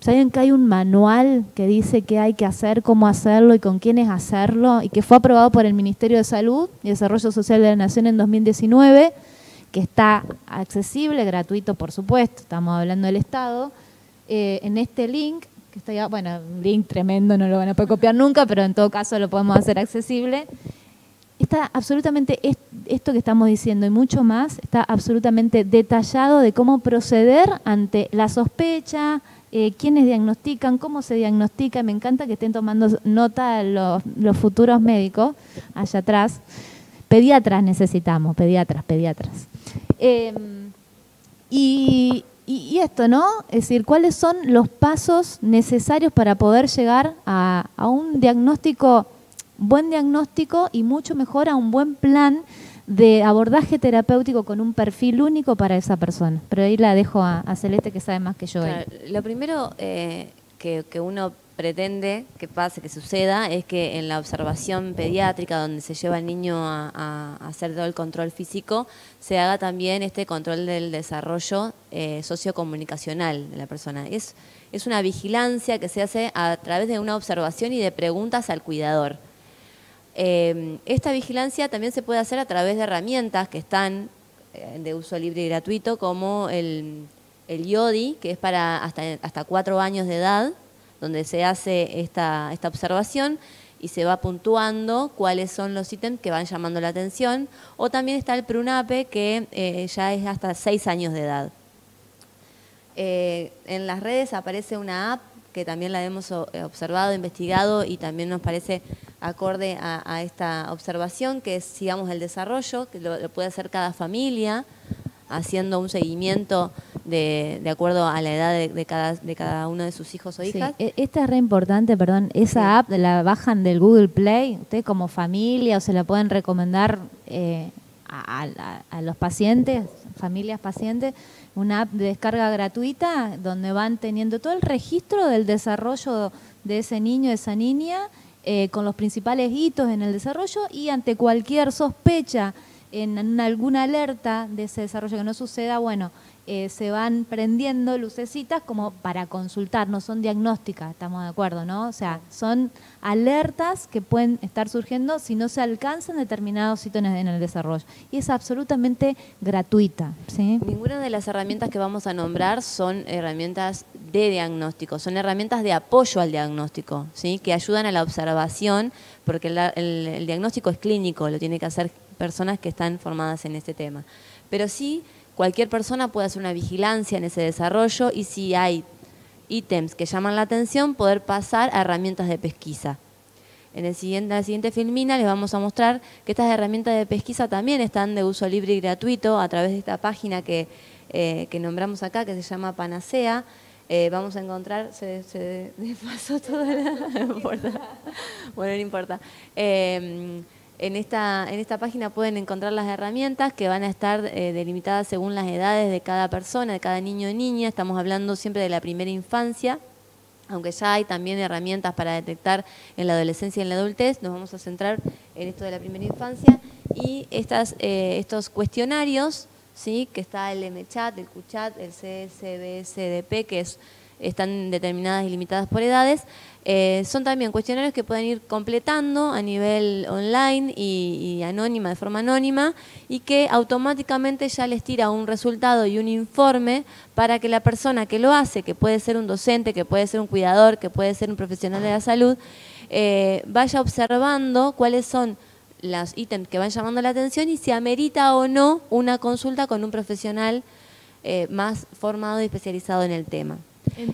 ¿Saben que hay un manual que dice qué hay que hacer, cómo hacerlo y con quiénes hacerlo? Y que fue aprobado por el Ministerio de Salud y Desarrollo Social de la Nación en 2019, que está accesible, gratuito por supuesto, estamos hablando del Estado, eh, en este link, que está ya, bueno, un link tremendo, no lo van a poder copiar nunca, pero en todo caso lo podemos hacer accesible. Está absolutamente esto que estamos diciendo y mucho más, está absolutamente detallado de cómo proceder ante la sospecha, eh, quiénes diagnostican, cómo se diagnostica. Me encanta que estén tomando nota los, futuros médicos allá atrás. Pediatras necesitamos, pediatras, pediatras. Em, y, esto, ¿no? Es decir, ¿cuáles son los pasos necesarios para poder llegar a, a un diagnóstico, buen diagnóstico y mucho mejor a un buen plan de abordaje terapéutico con un perfil único para esa persona. Pero ahí la dejo a, Celeste que sabe más que yo. lo primero eh, que, uno pretende que pase, que suceda, es que en la observación pediátrica, donde se lleva al niño a, hacer todo el control físico, se haga también este control del desarrollo eh, sociocomunicacional de la persona. Es, es una vigilancia que se hace a través de una observación y de preguntas al cuidador. Em, esta vigilancia también se puede hacer a través de herramientas que están eh, de uso libre y gratuito, como el, el IODI, que es para hasta, hasta cuatro años de edad, donde se hace esta, esta observación y se va puntuando cuáles son los ítems que van llamando la atención. O también está el PRUNAPE, que eh, ya es hasta seis años de edad. Eh, en las redes aparece una app que también la hemos observado, investigado y también nos parece acorde a, esta observación, que es, el desarrollo, que lo, puede hacer cada familia, haciendo un seguimiento de, de acuerdo a la edad de, cada, de cada uno de sus hijos o hijas. E, esta es re importante, perdón, esa app la bajan del Google Play, ustedes como familia o se la pueden recomendar eh, a, a, los pacientes, familias pacientes, una app de descarga gratuita donde van teniendo todo el registro del desarrollo de ese niño, de esa niña, eh, con los principales hitos en el desarrollo y ante cualquier sospecha en, alguna alerta de ese desarrollo que no suceda, bueno, eh, se van prendiendo lucecitas como para consultar, no son diagnósticas, estamos de acuerdo, ¿no? O sea, son alertas que pueden estar surgiendo si no se alcanzan determinados hitos en el desarrollo. Y es absolutamente gratuita. ¿sí? Ninguna de las herramientas que vamos a nombrar son herramientas de diagnóstico, son herramientas de apoyo al diagnóstico, ¿sí? que ayudan a la observación, porque el, diagnóstico es clínico, lo tienen que hacer personas que están formadas en este tema. Pero sí, cualquier persona puede hacer una vigilancia en ese desarrollo y si hay ítems que llaman la atención, poder pasar a herramientas de pesquisa. En el siguiente, la siguiente filmina les vamos a mostrar que estas herramientas de pesquisa también están de uso libre y gratuito a través de esta página que, eh, que nombramos acá, que se llama Panacea. Eh, vamos a encontrar, se, se pasó toda la... Bueno, no importa. Eh, en esta, en esta página pueden encontrar las herramientas que van a estar eh, delimitadas según las edades de cada persona, de cada niño o niña. Estamos hablando siempre de la primera infancia, aunque ya hay también herramientas para detectar en la adolescencia y en la adultez. Nos vamos a centrar en esto de la primera infancia. Y estas, eh, estos cuestionarios, ¿sí? que está el MChat, el QChat, el CSBSDP, que es están determinadas y limitadas por edades. Eh, son también cuestionarios que pueden ir completando a nivel online y, anónima, de forma anónima, y que automáticamente ya les tira un resultado y un informe para que la persona que lo hace, que puede ser un docente, que puede ser un cuidador, que puede ser un profesional de la salud, eh, vaya observando cuáles son los ítems que van llamando la atención y si amerita o no una consulta con un profesional eh, más formado y especializado en el tema.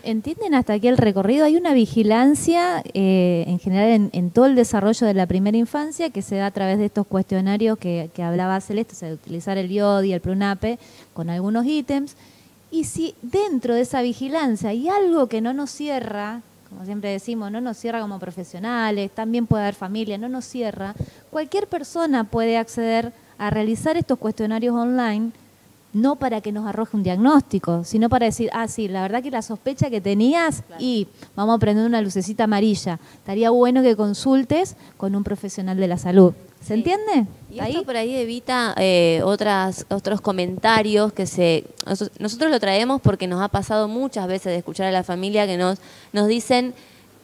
¿Entienden hasta aquí el recorrido? Hay una vigilancia eh, en general en, todo el desarrollo de la primera infancia que se da a través de estos cuestionarios que, hablaba Celeste, o sea, de utilizar el IOD y el PRUNAPE con algunos ítems. Y si dentro de esa vigilancia hay algo que no nos cierra, como siempre decimos, no nos cierra como profesionales, también puede haber familia, no nos cierra, cualquier persona puede acceder a realizar estos cuestionarios online no para que nos arroje un diagnóstico, sino para decir, ah, sí, la verdad que la sospecha que tenías y vamos a prender una lucecita amarilla. Estaría bueno que consultes con un profesional de la salud. ¿Se entiende? Y esto por ahí evita eh, otras, otros comentarios que se... Nosotros lo traemos porque nos ha pasado muchas veces de escuchar a la familia que nos, nos dicen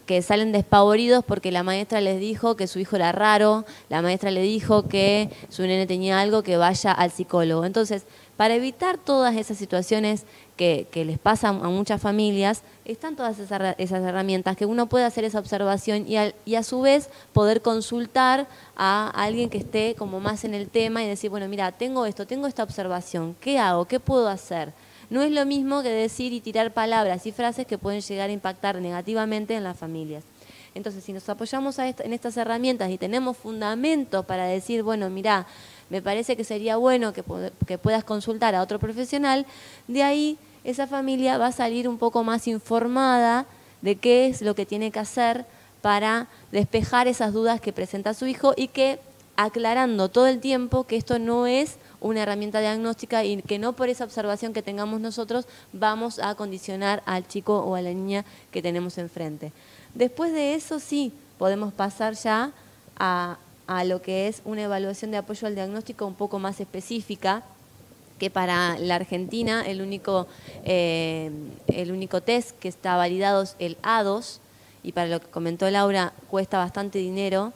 que salen despavoridos porque la maestra les dijo que su hijo era raro, la maestra le dijo que su nene tenía algo, que vaya al psicólogo. Entonces, para evitar todas esas situaciones que, les pasan a muchas familias, están todas esas, herramientas que uno puede hacer esa observación y, a su vez poder consultar a alguien que esté como más en el tema y decir, bueno, mira, tengo esto, tengo esta observación, ¿qué hago? ¿Qué puedo hacer? No es lo mismo que decir y tirar palabras y frases que pueden llegar a impactar negativamente en las familias. Entonces, si nos apoyamos en estas herramientas y tenemos fundamentos para decir, bueno, mira, me parece que sería bueno que, puedas consultar a otro profesional, de ahí esa familia va a salir un poco más informada de qué es lo que tiene que hacer para despejar esas dudas que presenta su hijo y que aclarando todo el tiempo que esto no es una herramienta diagnóstica y que no por esa observación que tengamos nosotros vamos a condicionar al chico o a la niña que tenemos enfrente. Después de eso sí podemos pasar ya a, a lo que es una evaluación de apoyo al diagnóstico un poco más específica, que para la Argentina el único, eh, el único test que está validado es el A2, y para lo que comentó Laura cuesta bastante dinero,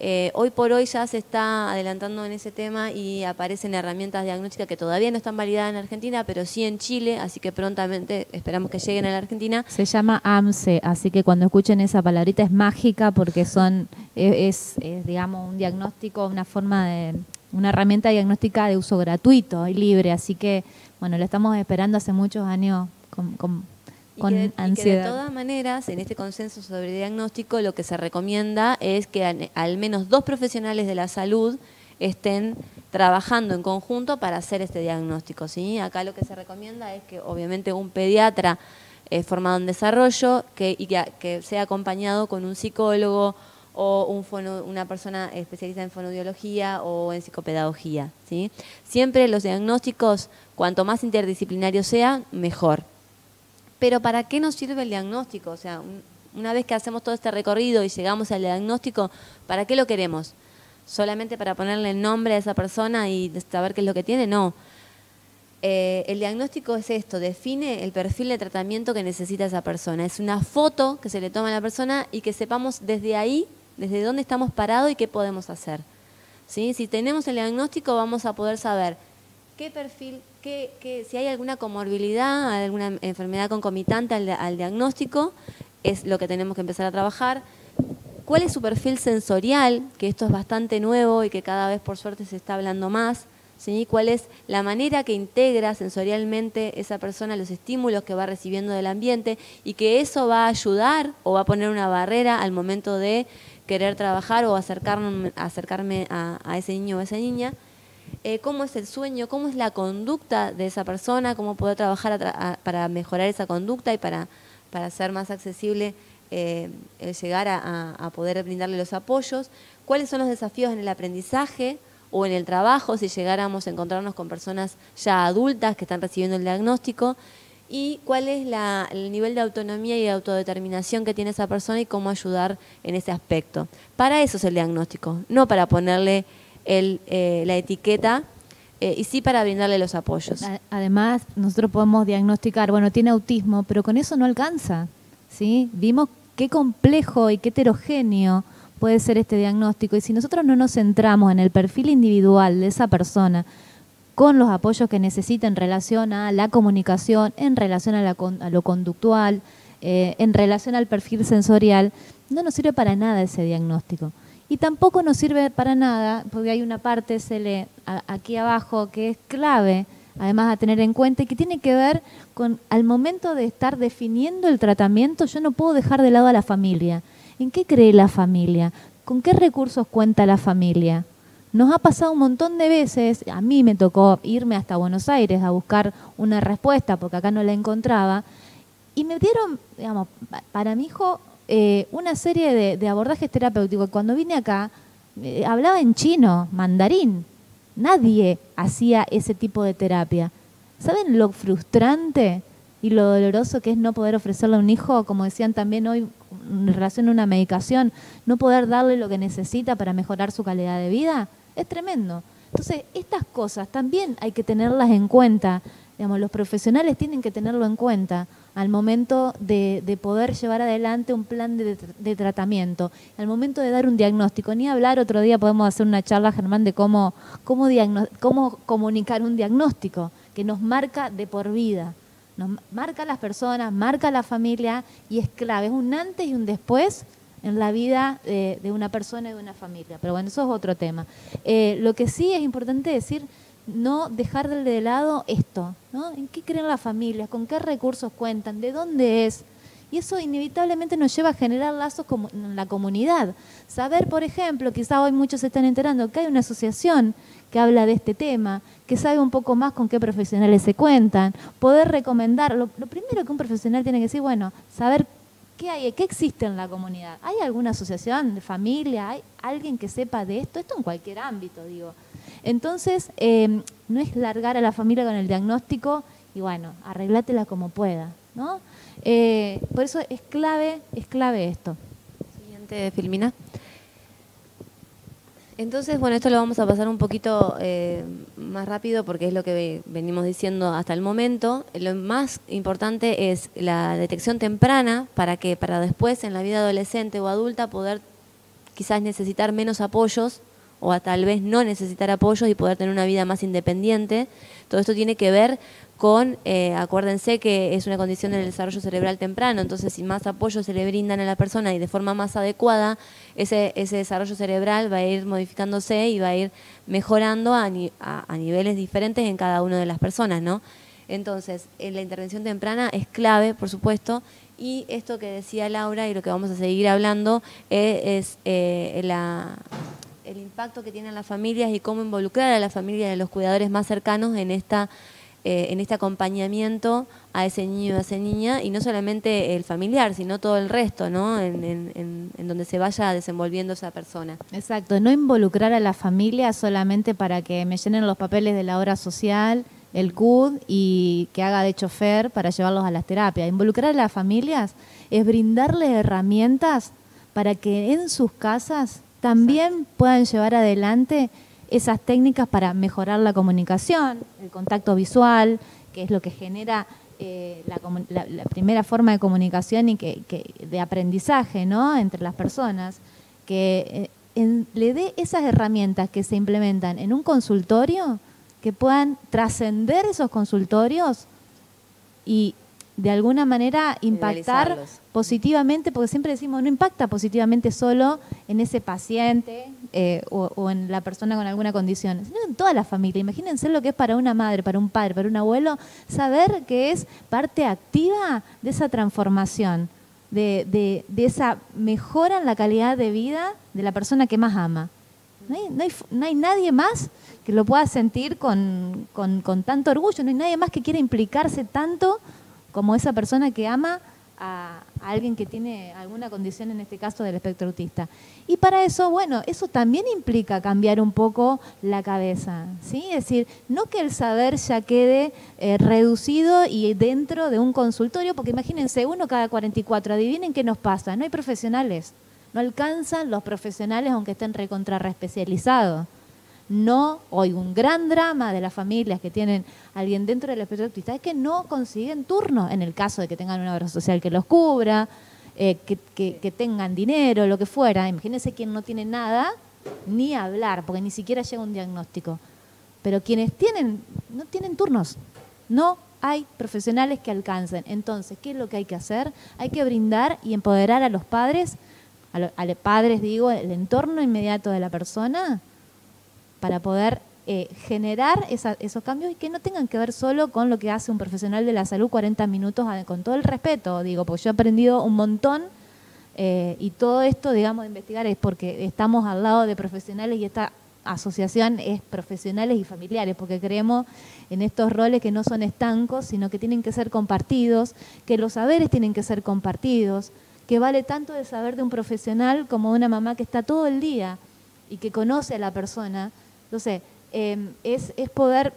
eh, hoy por hoy ya se está adelantando en ese tema y aparecen herramientas diagnósticas que todavía no están validadas en Argentina, pero sí en Chile, así que prontamente esperamos que lleguen a la Argentina. Se llama AMSE, así que cuando escuchen esa palabrita es mágica porque son es, digamos un diagnóstico, una forma de una herramienta diagnóstica de uso gratuito y libre, así que bueno, la estamos esperando hace muchos años con y que, de, todas maneras, en este consenso sobre diagnóstico, lo que se recomienda es que al menos dos profesionales de la salud estén trabajando en conjunto para hacer este diagnóstico. ¿sí? Acá lo que se recomienda es que obviamente un pediatra eh, formado en desarrollo que, y que, sea acompañado con un psicólogo o un una persona especialista en fonoaudiología o en psicopedagogía. ¿sí? Siempre los diagnósticos, cuanto más interdisciplinarios sean, mejor. Pero ¿para qué nos sirve el diagnóstico? O sea, una vez que hacemos todo este recorrido y llegamos al diagnóstico, ¿para qué lo queremos? ¿Solamente para ponerle el nombre a esa persona y saber qué es lo que tiene? No. Eh, el diagnóstico es esto, define el perfil de tratamiento que necesita esa persona. Es una foto que se le toma a la persona y que sepamos desde ahí, desde dónde estamos parados y qué podemos hacer. ¿Sí? Si tenemos el diagnóstico vamos a poder saber qué perfil que, si hay alguna comorbilidad, alguna enfermedad concomitante al, diagnóstico, es lo que tenemos que empezar a trabajar. ¿Cuál es su perfil sensorial? Que esto es bastante nuevo y que cada vez por suerte se está hablando más. ¿sí? ¿Cuál es la manera que integra sensorialmente esa persona los estímulos que va recibiendo del ambiente y que eso va a ayudar o va a poner una barrera al momento de querer trabajar o acercarme, acercarme a, a ese niño o a esa niña? Eh, cómo es el sueño, cómo es la conducta de esa persona, cómo poder trabajar para mejorar esa conducta y para, para hacer más accesible eh, llegar a, poder brindarle los apoyos, cuáles son los desafíos en el aprendizaje o en el trabajo si llegáramos a encontrarnos con personas ya adultas que están recibiendo el diagnóstico y cuál es el nivel de autonomía y autodeterminación que tiene esa persona y cómo ayudar en ese aspecto. Para eso es el diagnóstico, no para ponerle el, eh, la etiqueta eh, y sí para brindarle los apoyos. Además, nosotros podemos diagnosticar, bueno, tiene autismo, pero con eso no alcanza. ¿sí? Vimos qué complejo y qué heterogéneo puede ser este diagnóstico y si nosotros no nos centramos en el perfil individual de esa persona, con los apoyos que necesita en relación a la comunicación, en relación a, lo conductual, eh, en relación al perfil sensorial, no nos sirve para nada ese diagnóstico. Y tampoco nos sirve para nada, porque hay una parte, se lee aquí abajo, que es clave, además a tener en cuenta, y que tiene que ver con, al momento de estar definiendo el tratamiento, yo no puedo dejar de lado a la familia. ¿En qué cree la familia? ¿Con qué recursos cuenta la familia? Nos ha pasado un montón de veces, a mí me tocó irme hasta Buenos Aires a buscar una respuesta porque acá no la encontraba, y me dieron, digamos, para mi hijo eh, una serie de, abordajes terapéuticos. Cuando vine acá, eh, hablaba en chino, mandarín. Nadie hacía ese tipo de terapia. ¿Saben lo frustrante y lo doloroso que es no poder ofrecerle a un hijo, como decían también hoy en relación a una medicación, no poder darle lo que necesita para mejorar su calidad de vida? Es tremendo. Entonces, estas cosas también hay que tenerlas en cuenta. Digamos, los profesionales tienen que tenerlo en cuenta al momento de, poder llevar adelante un plan de, tratamiento, al momento de dar un diagnóstico. Ni hablar, otro día podemos hacer una charla, Germán, de cómo, cómo, cómo comunicar un diagnóstico que nos marca de por vida. Nos marca a las personas, marca a la familia y es clave, es un antes y un después en la vida de, una persona y de una familia. Pero bueno, eso es otro tema. Eh, lo que sí es importante decir no dejar de lado esto, ¿no? ¿En qué creen las familias? ¿Con qué recursos cuentan? ¿De dónde es? Y eso inevitablemente nos lleva a generar lazos en la comunidad. Saber, por ejemplo, quizá hoy muchos se están enterando que hay una asociación que habla de este tema, que sabe un poco más con qué profesionales se cuentan, poder recomendar. Lo, lo primero que un profesional tiene que decir, bueno, saber qué hay, qué existe en la comunidad. ¿Hay alguna asociación de familia? ¿Hay alguien que sepa de esto? Esto en cualquier ámbito, digo. Entonces, em, no es largar a la familia con el diagnóstico y bueno, arreglátela como pueda, ¿no? Eh, por eso es clave, es clave esto. Siguiente, Filmina. Entonces, bueno, esto lo vamos a pasar un poquito eh, más rápido porque es lo que venimos diciendo hasta el momento. Lo más importante es la detección temprana para que para después en la vida adolescente o adulta poder quizás necesitar menos apoyos o a tal vez no necesitar apoyo y poder tener una vida más independiente. Todo esto tiene que ver con, eh, acuérdense que es una condición del desarrollo cerebral temprano, entonces si más apoyo se le brindan a la persona y de forma más adecuada, ese, desarrollo cerebral va a ir modificándose y va a ir mejorando a, a, niveles diferentes en cada una de las personas, ¿no? Entonces, eh, la intervención temprana es clave, por supuesto, y esto que decía Laura y lo que vamos a seguir hablando eh, es, la, el impacto que tienen las familias y cómo involucrar a la familia y a los cuidadores más cercanos en esta eh, en este acompañamiento a ese niño a esa niña y no solamente el familiar, sino todo el resto, ¿no? En, en, donde se vaya desenvolviendo esa persona. Exacto, no involucrar a la familia solamente para que me llenen los papeles de la obra social, el CUD y que haga de chofer para llevarlos a las terapias. Involucrar a las familias es brindarles herramientas para que en sus casas también puedan llevar adelante esas técnicas para mejorar la comunicación, el contacto visual, que es lo que genera eh, la, primera forma de comunicación y que, de aprendizaje ¿no? entre las personas, que eh, le dé esas herramientas que se implementan en un consultorio, que puedan trascender esos consultorios y de alguna manera impactar positivamente, porque siempre decimos, no impacta positivamente solo en ese paciente eh, o, en la persona con alguna condición, sino en toda la familia. Imagínense lo que es para una madre, para un padre, para un abuelo, saber que es parte activa de esa transformación, de, esa mejora en la calidad de vida de la persona que más ama. No hay, nadie más que lo pueda sentir con, con tanto orgullo, no hay nadie más que quiera implicarse tanto como esa persona que ama a, alguien que tiene alguna condición, en este caso del espectro autista. Y para eso, bueno, eso también implica cambiar un poco la cabeza, ¿sí? Es decir, no que el saber ya quede eh, reducido y dentro de un consultorio, porque imagínense, uno cada 44, adivinen qué nos pasa, no hay profesionales, no alcanzan los profesionales aunque estén recontra especializados. No, hoy un gran drama de las familias que tienen alguien dentro del espectro autista es que no consiguen turno en el caso de que tengan una obra social que los cubra, eh, que, tengan dinero, lo que fuera. Imagínense quien no tiene nada, ni hablar, porque ni siquiera llega un diagnóstico. Pero quienes tienen, no tienen turnos, no hay profesionales que alcancen. Entonces, ¿qué es lo que hay que hacer? Hay que brindar y empoderar a los padres, a los padres digo, el entorno inmediato de la persona, para poder eh, generar esos cambios y que no tengan que ver solo con lo que hace un profesional de la salud 40 minutos, con todo el respeto, digo, porque yo he aprendido un montón eh, y todo esto, digamos, de investigar es porque estamos al lado de profesionales y esta asociación es profesionales y familiares, porque creemos en estos roles que no son estancos, sino que tienen que ser compartidos, que los saberes tienen que ser compartidos, que vale tanto el saber de un profesional como de una mamá que está todo el día y que conoce a la persona entonces, em, es, poder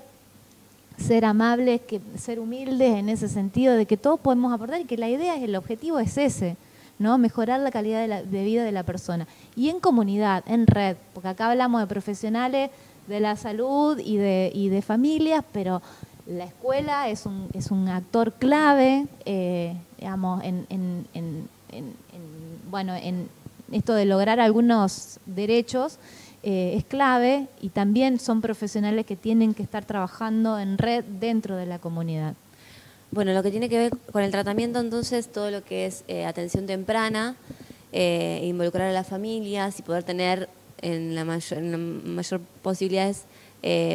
ser amables, ser humildes en ese sentido de que todos podemos aportar y que la idea, es el objetivo es ese, ¿no? Mejorar la calidad de, vida de la persona. Y en comunidad, en red, porque acá hablamos de profesionales de la salud y de, y de familias, pero la escuela es un, es un actor clave, eh, digamos, en, bueno, en esto de lograr algunos derechos eh, es clave y también son profesionales que tienen que estar trabajando en red dentro de la comunidad. Bueno, lo que tiene que ver con el tratamiento, entonces, todo lo que es eh, atención temprana, eh, involucrar a las familias y poder tener en la mayor, en mayor posibilidades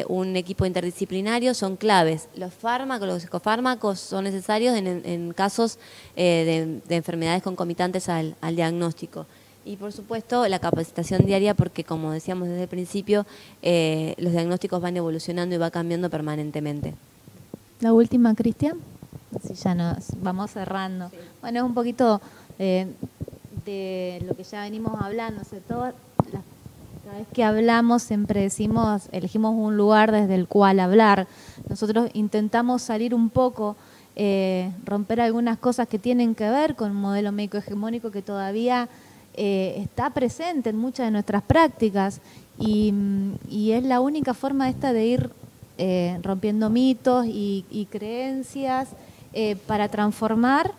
un equipo interdisciplinario son claves. Los fármacos, los psicofármacos son necesarios en, casos de, enfermedades concomitantes al diagnóstico. Y por supuesto la capacitación diaria porque como decíamos desde el principio, eh, los diagnósticos van evolucionando y va cambiando permanentemente. La última, Cristian. Así ya nos vamos cerrando. Bueno, es un poquito eh, de lo que ya venimos hablando. O cada vez que hablamos siempre decimos, elegimos un lugar desde el cual hablar. Nosotros intentamos salir un poco, eh, romper algunas cosas que tienen que ver con un modelo médico hegemónico que todavía eh, está presente en muchas de nuestras prácticas y, es la única forma esta de ir eh, rompiendo mitos y, creencias eh, para transformar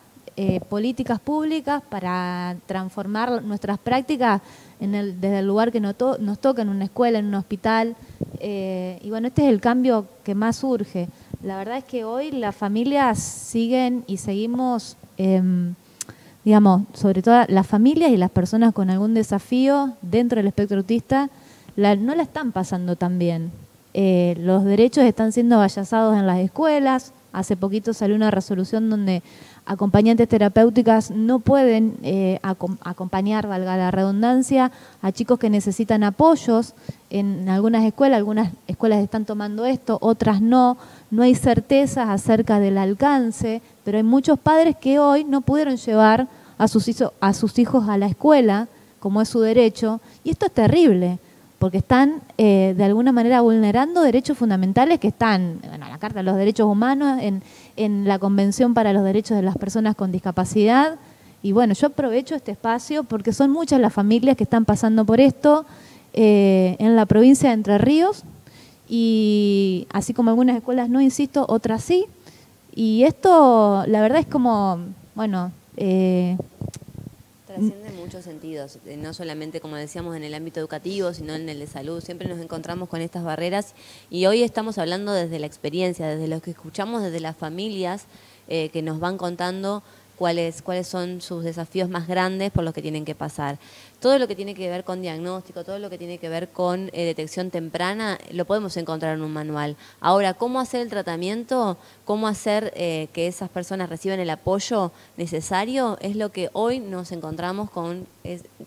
políticas públicas, para transformar nuestras prácticas en el, desde el lugar que nos, toca, en una escuela, en un hospital. y bueno, este es el cambio que más surge. La verdad es que hoy las familias siguen y seguimos em, digamos, sobre todo las familias y las personas con algún desafío dentro del espectro autista, no la están pasando tan bien. Eh, los derechos están siendo vallazados en las escuelas. Hace poquito salió una resolución donde acompañantes terapéuticas no pueden eh, acompañar, valga la redundancia, a chicos que necesitan apoyos. En algunas escuelas, algunas escuelas están tomando esto, otras no. No hay certezas acerca del alcance, pero hay muchos padres que hoy no pudieron llevar a sus, a sus hijos a la escuela, como es su derecho, y esto es terrible, porque están eh, de alguna manera vulnerando derechos fundamentales que están en la Carta de los Derechos Humanos, en, en la Convención para los Derechos de las Personas con Discapacidad. Y bueno, yo aprovecho este espacio porque son muchas las familias que están pasando por esto eh, en la provincia de Entre Ríos, y así como algunas escuelas no, insisto, otras sí. Y esto, la verdad es como, bueno... Eh, Trasciende en muchos sentidos, eh, no solamente, como decíamos, en el ámbito educativo, sino en el de salud. Siempre nos encontramos con estas barreras y hoy estamos hablando desde la experiencia, desde lo que escuchamos, desde las familias eh, que nos van contando cuáles, cuáles son sus desafíos más grandes por los que tienen que pasar. Todo lo que tiene que ver con diagnóstico, todo lo que tiene que ver con eh, detección temprana, lo podemos encontrar en un manual. Ahora, ¿cómo hacer el tratamiento? ¿Cómo hacer eh, que esas personas reciban el apoyo necesario? Es lo que hoy nos encontramos con,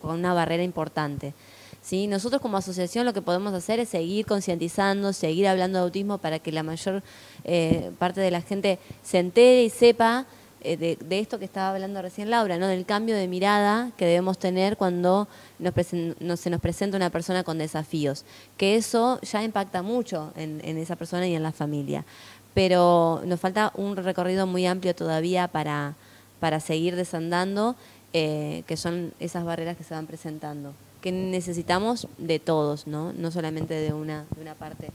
con una barrera importante. ¿Sí? Nosotros como asociación lo que podemos hacer es seguir concientizando, seguir hablando de autismo para que la mayor eh, parte de la gente se entere y sepa eh, de, esto que estaba hablando recién Laura, ¿no? del cambio de mirada que debemos tener cuando nos se nos presenta una persona con desafíos, que eso ya impacta mucho en, esa persona y en la familia. Pero nos falta un recorrido muy amplio todavía para, para seguir desandando, eh, que son esas barreras que se van presentando. que necesitamos de todos, ¿no? No solamente de una, de una parte.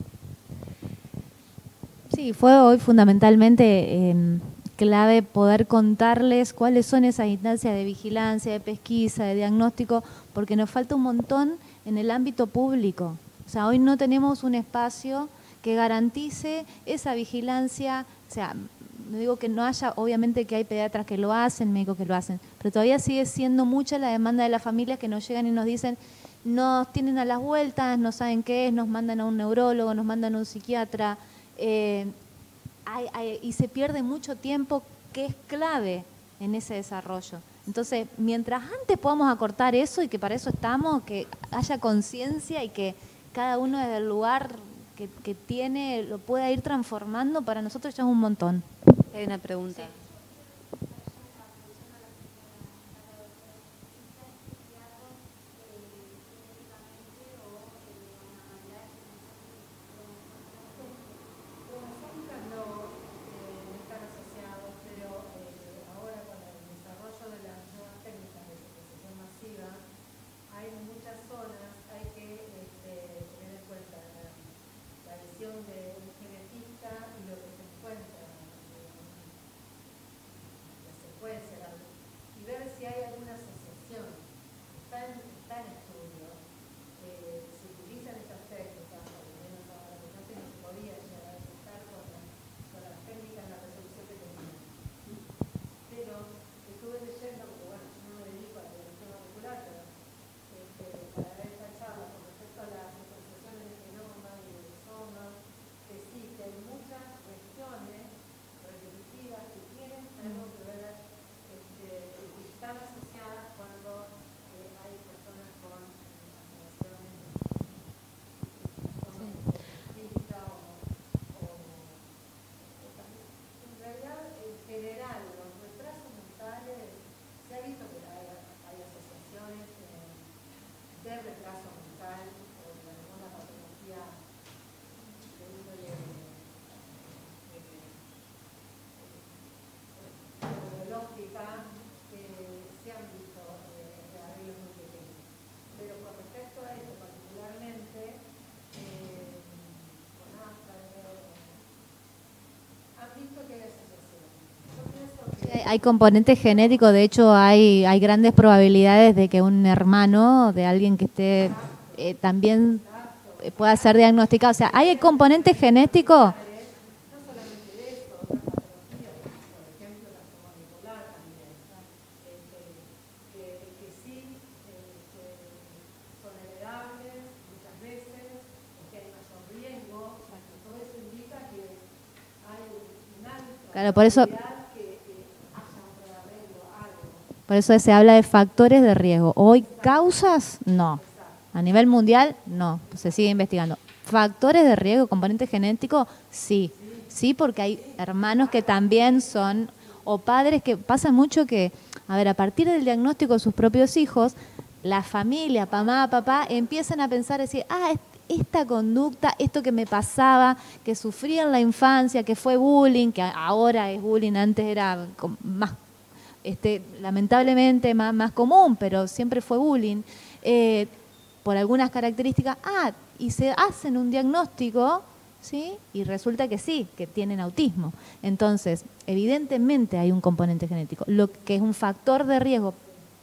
Sí, fue hoy fundamentalmente em, clave poder contarles cuáles son esas instancias de vigilancia, de pesquisa, de diagnóstico, porque nos falta un montón en el ámbito público. O sea, hoy no tenemos un espacio que garantice esa vigilancia, o sea, no digo que no haya, obviamente que hay pediatras que lo hacen, médicos que lo hacen, pero todavía sigue siendo mucha la demanda de las familias que nos llegan y nos dicen, nos tienen a las vueltas, no saben qué es, nos mandan a un neurólogo, nos mandan a un psiquiatra, eh, y se pierde mucho tiempo que es clave en ese desarrollo. Entonces, mientras antes podamos acortar eso y que para eso estamos, que haya conciencia y que cada uno desde el lugar que, que, tiene lo pueda ir transformando, para nosotros ya es un montón. Hay una pregunta. Hay componentes genéticos, de hecho hay, hay grandes probabilidades de que un hermano de alguien que esté eh, también pueda ser diagnosticado. O sea, hay componentes genéticos Claro, por eso por eso se habla de factores de riesgo. Hoy causas, no. A nivel mundial, no. Se sigue investigando. Factores de riesgo, componente genético, sí. Sí, porque hay hermanos que también son, o padres que pasa mucho que, a ver, a partir del diagnóstico de sus propios hijos, la familia, mamá, papá, empiezan a pensar, decir, ah, esta conducta, esto que me pasaba, que sufrí en la infancia, que fue bullying, que ahora es bullying, antes era más este, lamentablemente más, común, pero siempre fue bullying, eh, por algunas características, ah, y se hacen un diagnóstico, ¿sí? Y resulta que sí, que tienen autismo. Entonces, evidentemente hay un componente genético, lo que es un factor de riesgo,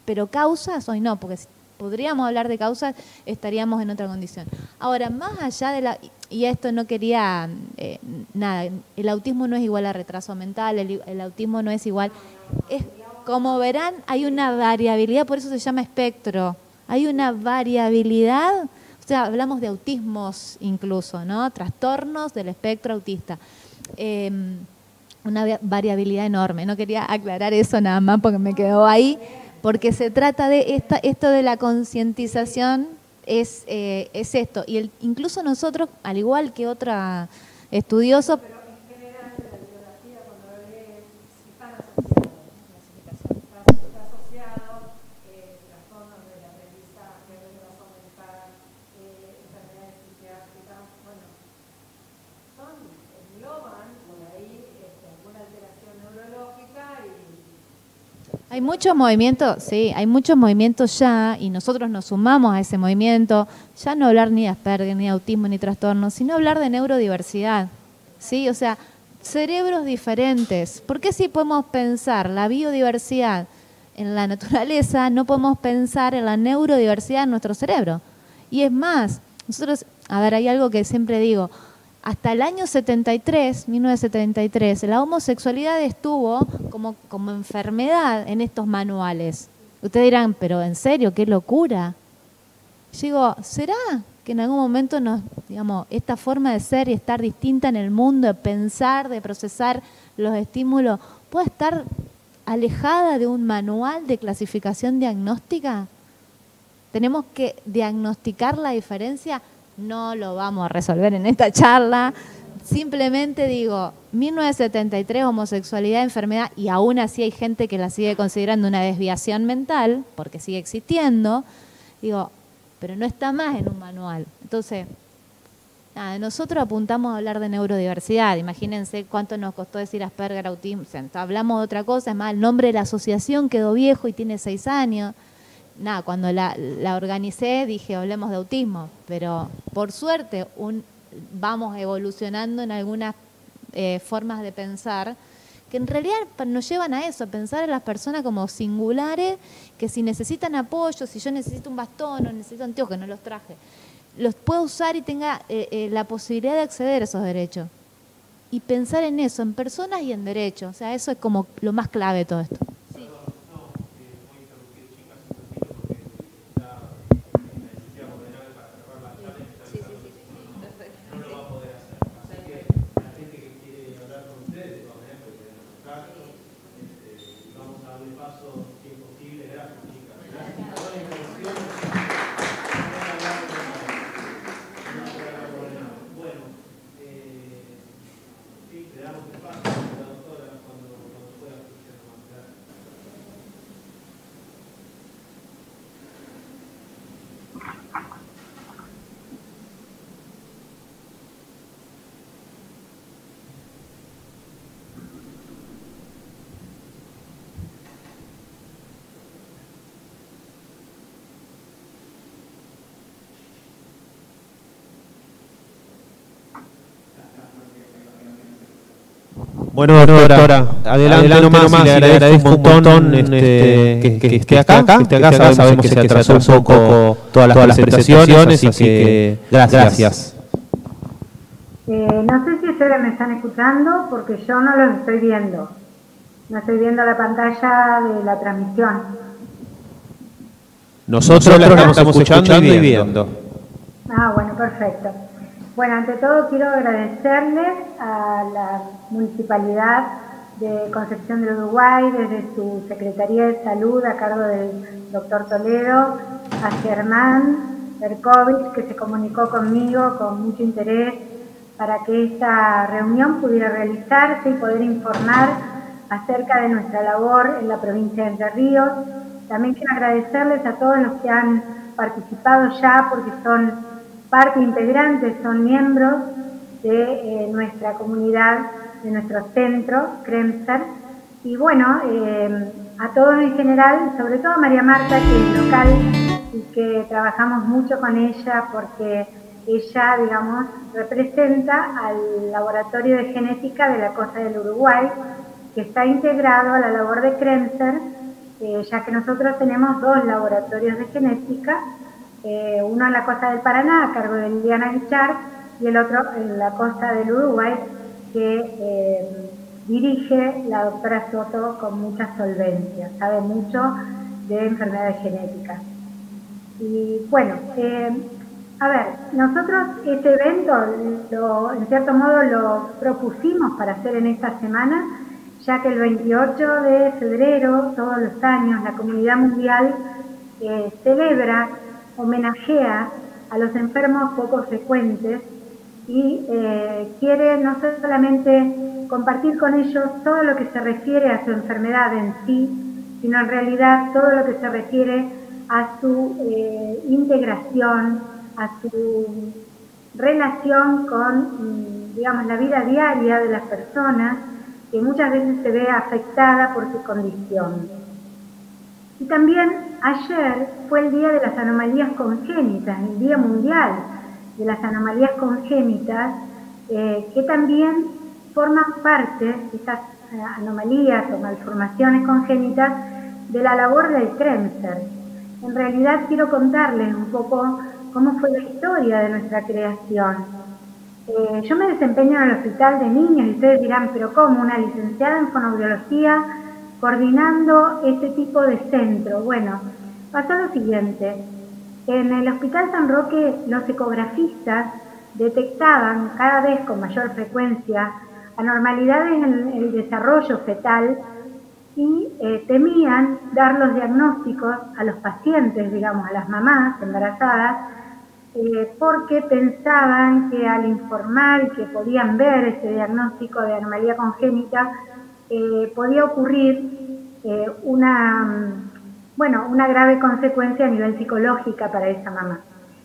pero causas hoy no, porque si podríamos hablar de causas, estaríamos en otra condición. Ahora, más allá de la, y esto no quería, eh, nada, el autismo no es igual a retraso mental, el, el autismo no es igual, es como verán, hay una variabilidad, por eso se llama espectro. Hay una variabilidad, o sea, hablamos de autismos incluso, ¿no? Trastornos del espectro autista. Em, una variabilidad enorme. No quería aclarar eso nada más porque me quedó ahí, porque se trata de esto de la concientización es, eh, es esto. Y incluso nosotros, al igual que otra estudioso, Hay muchos movimientos, sí, hay muchos movimientos ya y nosotros nos sumamos a ese movimiento, ya no hablar ni de Asperger, ni de autismo, ni trastornos, sino hablar de neurodiversidad, ¿sí? O sea, cerebros diferentes. ¿Por qué si podemos pensar la biodiversidad en la naturaleza, no podemos pensar en la neurodiversidad en nuestro cerebro? Y es más, nosotros, a ver, hay algo que siempre digo, hasta el año 73, 1973, la homosexualidad estuvo como, como enfermedad en estos manuales. Ustedes dirán, pero en serio, qué locura. Yo digo, ¿será que en algún momento nos, digamos, esta forma de ser y estar distinta en el mundo, de pensar, de procesar los estímulos, puede estar alejada de un manual de clasificación diagnóstica? Tenemos que diagnosticar la diferencia no lo vamos a resolver en esta charla. Simplemente digo, 1973 homosexualidad, enfermedad, y aún así hay gente que la sigue considerando una desviación mental, porque sigue existiendo. Digo, pero no está más en un manual. Entonces, nada, nosotros apuntamos a hablar de neurodiversidad. Imagínense cuánto nos costó decir Asperger, autismo. hablamos de otra cosa, es más, el nombre de la asociación quedó viejo y tiene seis años nada, cuando la, organicé dije, hablemos de autismo, pero por suerte un, vamos evolucionando en algunas eh, formas de pensar que en realidad nos llevan a eso, a pensar a las personas como singulares, que si necesitan apoyo, si yo necesito un bastón o necesito anteojos, que no los traje, los puedo usar y tenga eh, eh, la posibilidad de acceder a esos derechos. Y pensar en eso, en personas y en derechos. O sea, eso es como lo más clave de todo esto. Bueno, doctora, adelante, nomás, le agradezco un montón este, este, que, esté acá, que esté acá, sabemos, que se atrasó un poco todas las, presentaciones, así que gracias. Eh, no sé si ustedes me están escuchando porque yo no los estoy viendo. No estoy viendo la pantalla de la transmisión. Nosotros la estamos, escuchando, y viendo. Ah, bueno, perfecto. Bueno, ante todo quiero agradecerles a la Municipalidad de Concepción del Uruguay, desde su Secretaría de Salud a cargo del doctor Toledo, a Germán Berkovich, que se comunicó conmigo con mucho interés para que esta reunión pudiera realizarse y poder informar acerca de nuestra labor en la provincia de Entre Ríos. También quiero agradecerles a todos los que han participado ya, porque son parte integrante, son miembros de eh, nuestra comunidad, de nuestro centro, Kremser. Y bueno, eh, a todos en general, sobre todo a María Marta, que es local y que trabajamos mucho con ella porque ella, digamos, representa al laboratorio de genética de la costa del Uruguay, que está integrado a la labor de Kremser, eh, ya que nosotros tenemos dos laboratorios de genética eh, uno en la costa del Paraná, a cargo de Liliana Guichard, y el otro en la costa del Uruguay, que eh, dirige la doctora Soto con mucha solvencia, sabe mucho de enfermedades genéticas. Y bueno, eh, a ver, nosotros este evento, lo, en cierto modo, lo propusimos para hacer en esta semana, ya que el 28 de febrero, todos los años, la comunidad mundial celebra homenajea a los enfermos poco frecuentes y eh, quiere no solamente compartir con ellos todo lo que se refiere a su enfermedad en sí, sino en realidad todo lo que se refiere a su eh, integración, a su relación con, mm, digamos, la vida diaria de las personas que muchas veces se ve afectada por su condición. Y también ayer fue el Día de las Anomalías Congénitas, el Día Mundial de las Anomalías Congénitas, eh, que también forman parte, estas eh, anomalías o malformaciones congénitas, de la labor del Kremser. En realidad quiero contarles un poco cómo fue la historia de nuestra creación. Eh, yo me desempeño en el hospital de niños y ustedes dirán, pero ¿cómo? Una licenciada en fonoaudiología coordinando este tipo de centro. Bueno, pasó lo siguiente. En el Hospital San Roque los ecografistas detectaban cada vez con mayor frecuencia anormalidades en el desarrollo fetal y eh, temían dar los diagnósticos a los pacientes, digamos, a las mamás embarazadas, eh, porque pensaban que al informar que podían ver ese diagnóstico de anomalía congénita, eh, podía ocurrir eh, una, bueno, una grave consecuencia a nivel psicológica para esa mamá.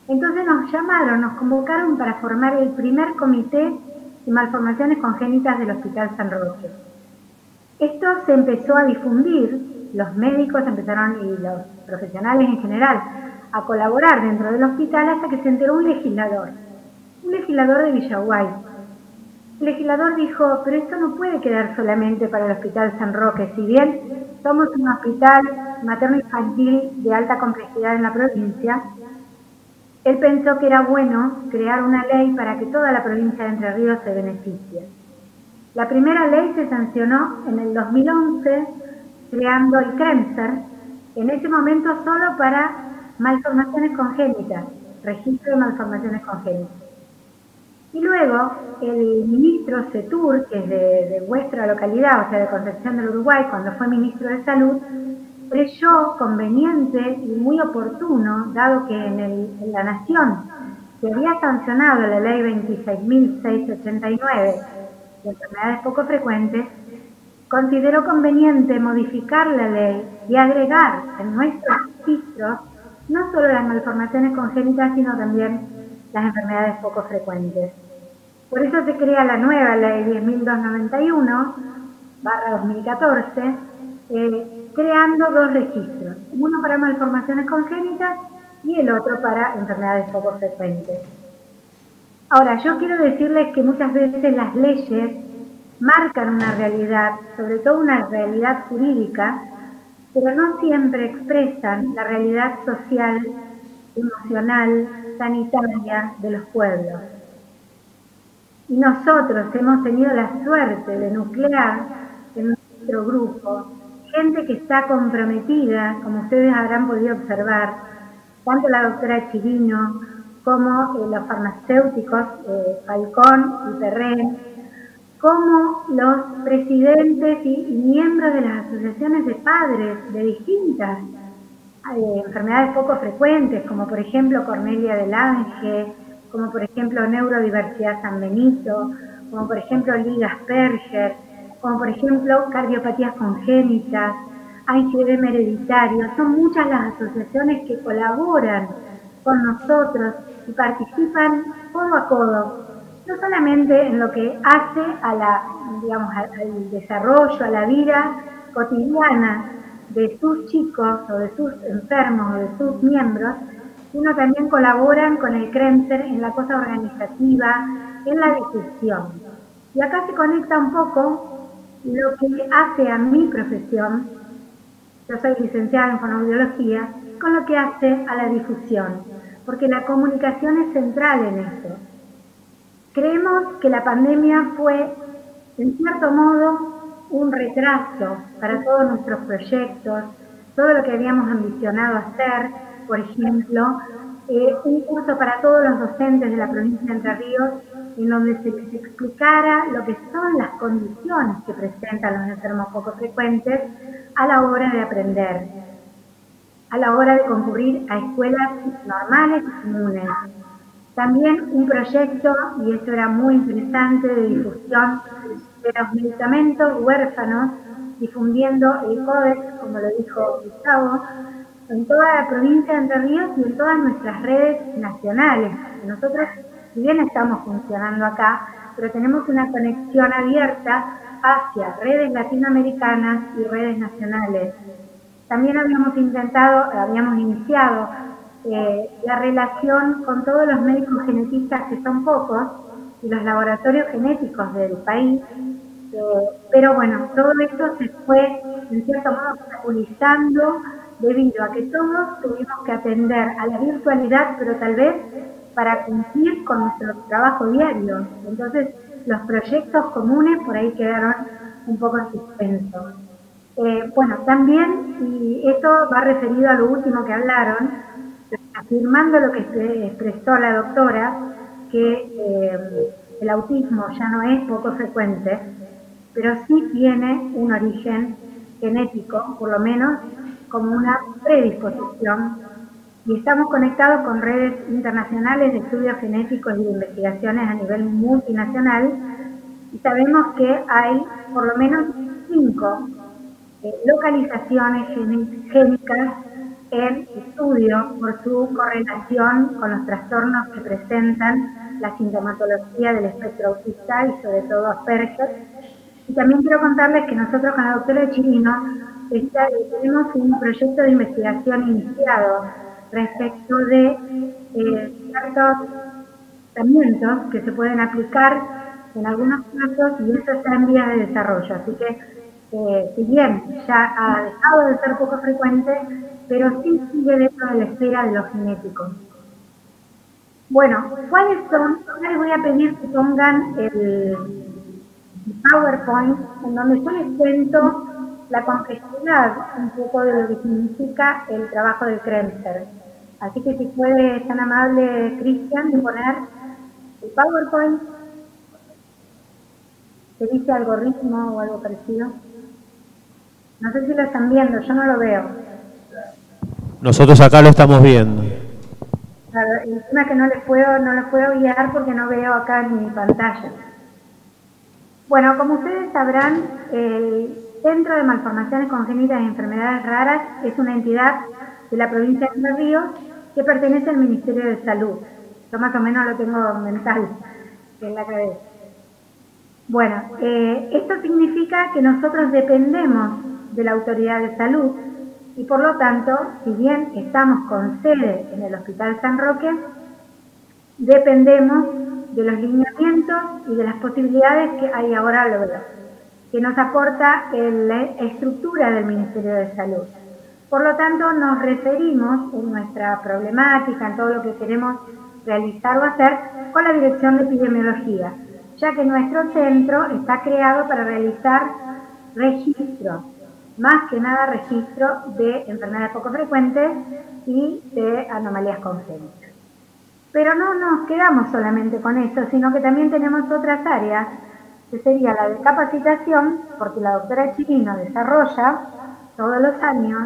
Entonces nos llamaron, nos convocaron para formar el primer comité de malformaciones congénitas del Hospital San Roque. Esto se empezó a difundir, los médicos empezaron y los profesionales en general a colaborar dentro del hospital hasta que se enteró un legislador, un legislador de Villaguay, el legislador dijo, pero esto no puede quedar solamente para el Hospital San Roque. Si bien somos un hospital materno-infantil de alta complejidad en la provincia, él pensó que era bueno crear una ley para que toda la provincia de Entre Ríos se beneficie. La primera ley se sancionó en el 2011 creando el CREMSER, en ese momento solo para malformaciones congénitas, registro de malformaciones congénitas. Y luego el ministro Setur, que es de, vuestra localidad, o sea, de Concepción del Uruguay, cuando fue ministro de Salud, creyó conveniente y muy oportuno, dado que en, la Nación se había sancionado la ley 26.689 de enfermedades poco frecuentes, consideró conveniente modificar la ley y agregar en nuestros registros no solo las malformaciones congénitas, sino también las enfermedades poco frecuentes. Por eso se crea la nueva ley 10.291, barra 2014, eh, creando dos registros, uno para malformaciones congénitas y el otro para enfermedades poco frecuentes. Ahora, yo quiero decirles que muchas veces las leyes marcan una realidad, sobre todo una realidad jurídica, pero no siempre expresan la realidad social, emocional, sanitaria de los pueblos. Y nosotros hemos tenido la suerte de nuclear en nuestro grupo gente que está comprometida, como ustedes habrán podido observar, tanto la doctora Chirino como eh, los farmacéuticos eh, Falcón y Terren, como los presidentes y, miembros de las asociaciones de padres de distintas eh, enfermedades poco frecuentes, como por ejemplo Cornelia del Ángel, como por ejemplo Neurodiversidad San Benito, como por ejemplo Liga Asperger, como por ejemplo Cardiopatías Congénitas, IgM hereditario. Son muchas las asociaciones que colaboran con nosotros y participan codo a codo, no solamente en lo que hace al desarrollo, a la vida cotidiana de sus chicos o de sus enfermos o de sus miembros, sino también colaboran con el Kremser en la cosa organizativa, en la difusión. Y acá se conecta un poco lo que hace a mi profesión, yo soy licenciada en fonoaudiología, con lo que hace a la difusión, porque la comunicación es central en eso. Creemos que la pandemia fue, en cierto modo, un retraso para todos nuestros proyectos, todo lo que habíamos ambicionado hacer, por ejemplo, eh, un curso para todos los docentes de la provincia de Entre Ríos en donde se explicara lo que son las condiciones que presentan los enfermos poco frecuentes a la hora de aprender, a la hora de concurrir a escuelas normales y comunes. También un proyecto, y esto era muy interesante, de difusión de los medicamentos huérfanos, difundiendo el códex, como lo dijo Gustavo, en toda la provincia de Entre Ríos y en todas nuestras redes nacionales. Nosotros, si bien estamos funcionando acá, pero tenemos una conexión abierta hacia redes latinoamericanas y redes nacionales. También habíamos intentado, habíamos iniciado eh, la relación con todos los médicos genetistas, que son pocos, y los laboratorios genéticos del país, eh, pero bueno, todo esto se fue en cierto modo obstaculizando debido a que todos tuvimos que atender a la virtualidad, pero tal vez para cumplir con nuestro trabajo diario. Entonces, los proyectos comunes por ahí quedaron un poco suspensos. Eh, bueno, también, y esto va referido a lo último que hablaron, afirmando lo que expresó la doctora, que eh, el autismo ya no es poco frecuente, pero sí tiene un origen genético, por lo menos como una predisposición, y estamos conectados con redes internacionales de estudios genéticos y de investigaciones a nivel multinacional, y sabemos que hay por lo menos cinco eh, localizaciones génicas en estudio por su correlación con los trastornos que presentan la sintomatología del espectro autista y sobre todo Asperger. Y también quiero contarles que nosotros con la doctora Chirino tenemos un proyecto de investigación iniciado respecto de eh, ciertos tratamientos que se pueden aplicar en algunos casos y eso está en vías de desarrollo. Así que, eh, si bien ya ha dejado de ser poco frecuente, pero sí sigue dentro de la esfera de los genéticos. Bueno, ¿cuáles son? Ahora les voy a pedir que pongan el PowerPoint en donde yo les cuento la complejidad un poco de lo que significa el trabajo de Kremser. Así que si puede, tan amable Cristian, de poner el PowerPoint que dice algoritmo o algo parecido. No sé si lo están viendo, yo no lo veo. Nosotros acá lo estamos viendo. Claro, encima que no les puedo, no los puedo guiar porque no veo acá en mi pantalla. Bueno, como ustedes sabrán, el Centro de Malformaciones Congénitas y Enfermedades Raras es una entidad de la provincia de Entre Ríos que pertenece al Ministerio de Salud. Yo más o menos lo tengo mental en la cabeza. Bueno, eh, esto significa que nosotros dependemos de la autoridad de salud y por lo tanto, si bien estamos con sede en el Hospital San Roque, dependemos de los lineamientos y de las posibilidades que hay ahora que nos aporta la estructura del Ministerio de Salud. Por lo tanto, nos referimos en nuestra problemática, en todo lo que queremos realizar o hacer, con la Dirección de Epidemiología, ya que nuestro centro está creado para realizar registros más que nada registro de enfermedades poco frecuentes y de anomalías congénitas. Pero no nos quedamos solamente con esto, sino que también tenemos otras áreas, que sería la de capacitación, porque la doctora Chirino desarrolla todos los años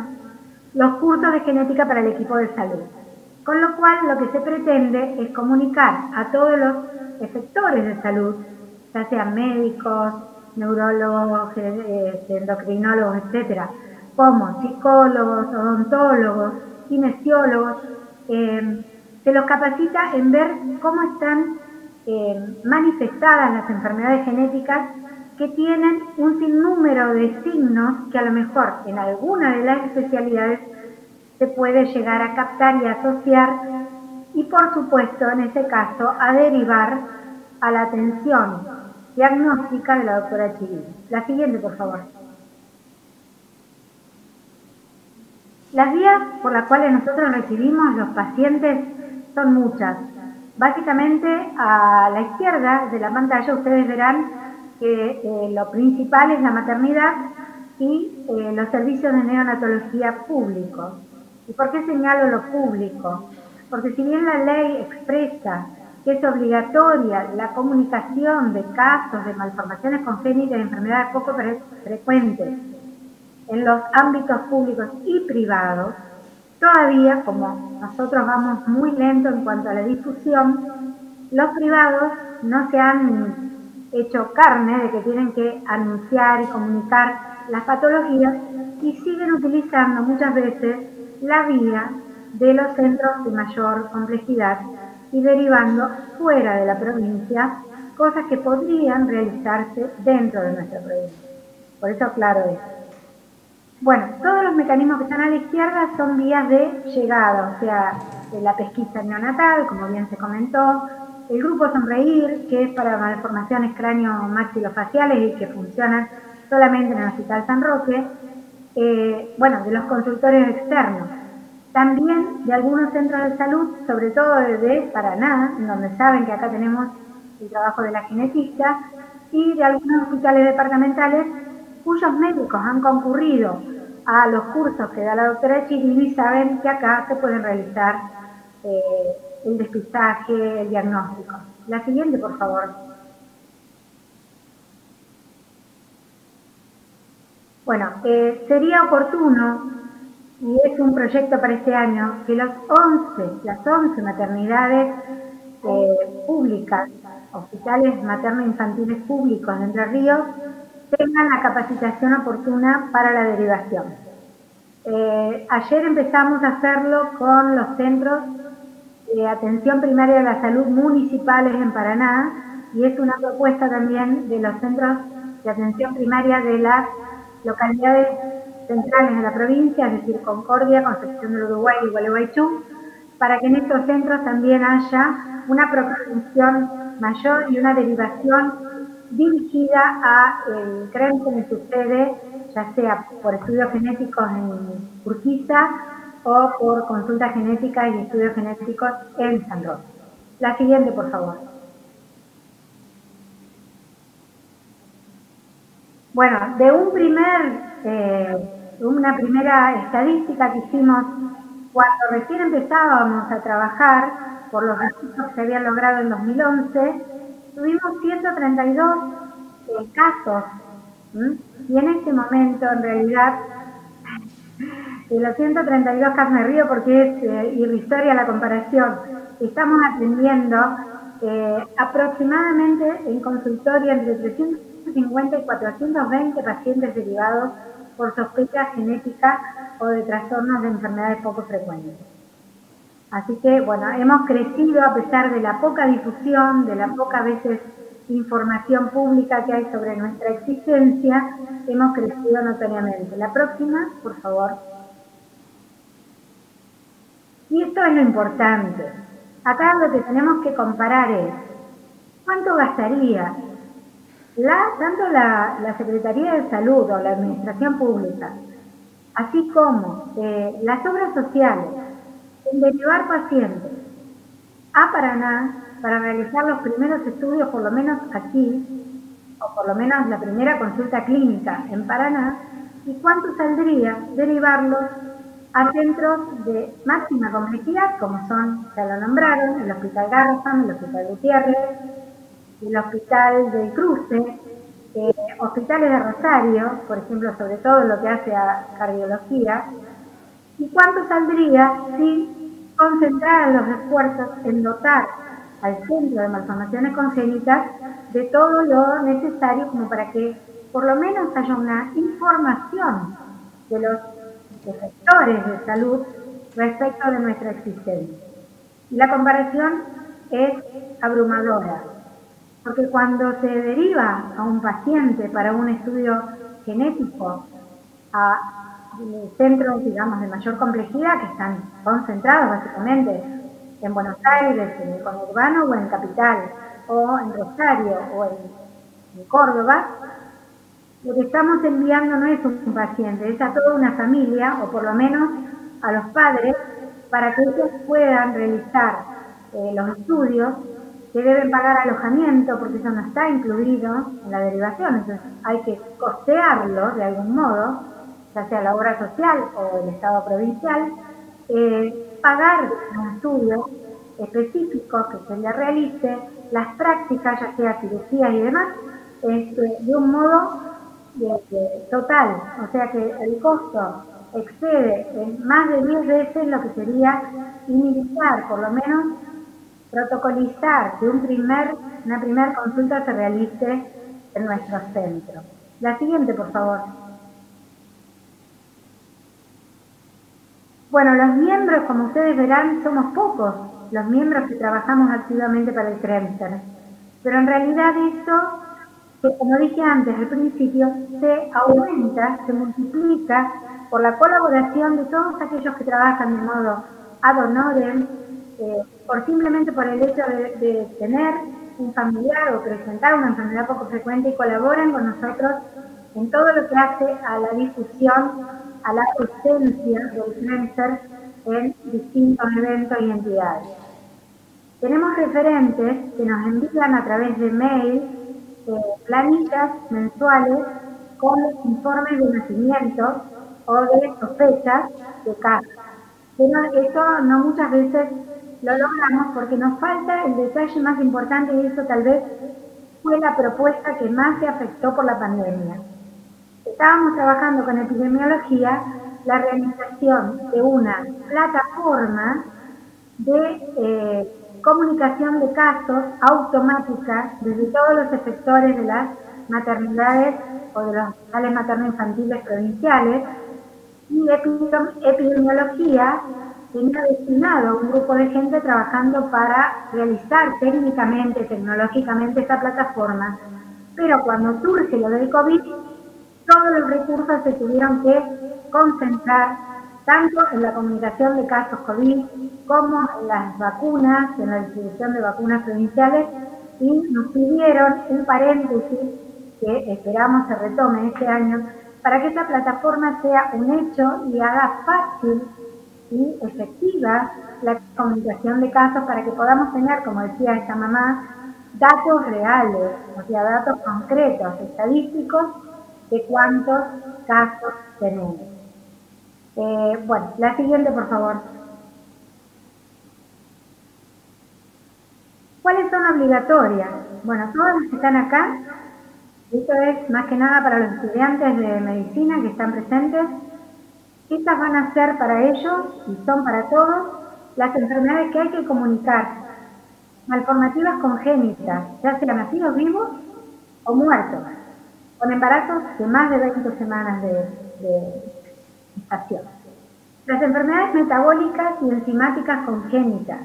los cursos de genética para el equipo de salud. Con lo cual lo que se pretende es comunicar a todos los efectores de salud, ya sean médicos, neurólogos, eh, endocrinólogos, etcétera, como psicólogos, odontólogos, kinesiólogos, eh, se los capacita en ver cómo están eh, manifestadas las enfermedades genéticas que tienen un sinnúmero de signos que a lo mejor en alguna de las especialidades se puede llegar a captar y asociar y por supuesto en ese caso a derivar a la atención diagnóstica de la doctora Chirino. La siguiente, por favor. Las vías por las cuales nosotros recibimos los pacientes son muchas. Básicamente, a la izquierda de la pantalla ustedes verán que eh, lo principal es la maternidad y eh, los servicios de neonatología públicos. ¿Y por qué señalo lo público? Porque si bien la ley expresa que es obligatoria la comunicación de casos de malformaciones congénitas y enfermedades poco frecuentes en los ámbitos públicos y privados, todavía, como nosotros vamos muy lento en cuanto a la difusión, los privados no se han hecho carne de que tienen que anunciar y comunicar las patologías y siguen utilizando muchas veces la vía de los centros de mayor complejidad y derivando fuera de la provincia cosas que podrían realizarse dentro de nuestra provincia. Por eso claro esto. Bueno, todos los mecanismos que están a la izquierda son vías de llegada, o sea, la pesquisa neonatal, como bien se comentó, el grupo Sonreír, que es para malformaciones cráneo-maxilofaciales y que funciona solamente en el Hospital San Roque, eh, bueno, de los consultorios externos, también de algunos centros de salud, sobre todo de Paraná, donde saben que acá tenemos el trabajo de la genetista, y de algunos hospitales departamentales cuyos médicos han concurrido a los cursos que da la doctora Chirini saben que acá se pueden realizar eh, el despistaje, el diagnóstico. La siguiente, por favor. Bueno, eh, sería oportuno, y es un proyecto para este año, que los 11, las 11 maternidades eh, públicas, hospitales materno-infantiles públicos de Entre Ríos, tengan la capacitación oportuna para la derivación. Eh, ayer empezamos a hacerlo con los centros de atención primaria de la salud municipales en Paraná y es una propuesta también de los centros de atención primaria de las localidades centrales de la provincia, es decir, Concordia, Concepción del Uruguay y Gualeguaychú, para que en estos centros también haya una programación mayor y una derivación dirigida a el CREM como sucede, ya sea por estudios genéticos en Urquiza o por consulta genética y estudios genéticos en San Roque. La siguiente, por favor. Bueno, de un primer, eh, una primera estadística que hicimos cuando recién empezábamos a trabajar por los registros que se habían logrado en 2011, tuvimos 132 eh, casos y en este momento en realidad de los 132 casos me río porque es eh, irrisoria la comparación. Estamos atendiendo eh, aproximadamente en consultorio entre 350 y 420 pacientes derivados por sospecha genética o de trastornos de enfermedades poco frecuentes. Así que, bueno, hemos crecido a pesar de la poca difusión, de la poca veces información pública que hay sobre nuestra existencia, hemos crecido notoriamente. La próxima, por favor. Y esto es lo importante. Acá lo que tenemos que comparar es cuánto gastaría la, tanto la, Secretaría de Salud o la Administración Pública, así como eh, las obras sociales, en derivar pacientes a Paraná para realizar los primeros estudios, por lo menos aquí, o por lo menos la primera consulta clínica en Paraná, y cuánto saldría derivarlos a centros de máxima complejidad, como son, ya lo nombraron, el Hospital Garzón, el Hospital Gutiérrez, el Hospital del Cruce, eh, hospitales de Rosario, por ejemplo, sobre todo lo que hace a cardiología, y cuánto saldría si concentraran los esfuerzos en dotar al centro de malformaciones congénitas de todo lo necesario como para que por lo menos haya una información de los sectores de salud respecto de nuestra existencia. Y la comparación es abrumadora, porque cuando se deriva a un paciente para un estudio genético a centros, digamos, de mayor complejidad, que están concentrados básicamente en Buenos Aires, en el conurbano o en Capital, o en Rosario o en Córdoba, lo que estamos enviando no es un paciente, es a toda una familia, o por lo menos a los padres, para que ellos puedan realizar eh, los estudios que deben pagar alojamiento, porque eso no está incluido en la derivación, entonces hay que costearlo de algún modo, ya sea la obra social o el Estado provincial, eh, pagar los estudios específicos que se le realice, las prácticas, ya sea cirugía y demás, este, de un modo total, o sea que el costo excede en más de 10 veces lo que sería iniciar, por lo menos protocolizar que un primer, una primera consulta se realice en nuestro centro. La siguiente, por favor. Bueno, los miembros, como ustedes verán, somos pocos los miembros que trabajamos activamente para el CREMSER, pero en realidad eso que, como dije antes al principio, se aumenta, se multiplica por la colaboración de todos aquellos que trabajan de modo ad honorem, eh, por simplemente por el hecho de, tener un familiar o presentar una enfermedad poco frecuente y colaboran con nosotros en todo lo que hace a la difusión, a la presencia del cáncer en distintos eventos y entidades. Tenemos referentes que nos envían a través de mail eh, planillas mensuales con los informes de nacimiento o de sospechas de casos. Pero eso no muchas veces lo logramos porque nos falta el detalle más importante y eso tal vez fue la propuesta que más se afectó por la pandemia. Estábamos trabajando con epidemiología la realización de una plataforma de eh, comunicación de casos automática desde todos los efectores de las maternidades o de los hospitales materno-infantiles provinciales y epidemiología tenía destinado un grupo de gente trabajando para realizar técnicamente, tecnológicamente esta plataforma. Pero cuando surge lo del COVID, todos los recursos se tuvieron que concentrar tanto en la comunicación de casos COVID como en las vacunas, en la distribución de vacunas provinciales y nos pidieron un paréntesis que esperamos se retome este año para que esta plataforma sea un hecho y haga fácil y efectiva la comunicación de casos para que podamos tener, como decía esta mamá, datos reales, o sea, datos concretos, estadísticos de cuántos casos tenemos. Eh, bueno, la siguiente, por favor. ¿Cuáles son obligatorias? Bueno, todas las que están acá, esto es más que nada para los estudiantes de medicina que están presentes, estas van a ser para ellos, y son para todos, las enfermedades que hay que comunicar, malformativas congénitas, ya sean nacidos vivos o muertos, con embarazos de más de 20 semanas de, de gestación. Las enfermedades metabólicas y enzimáticas congénitas,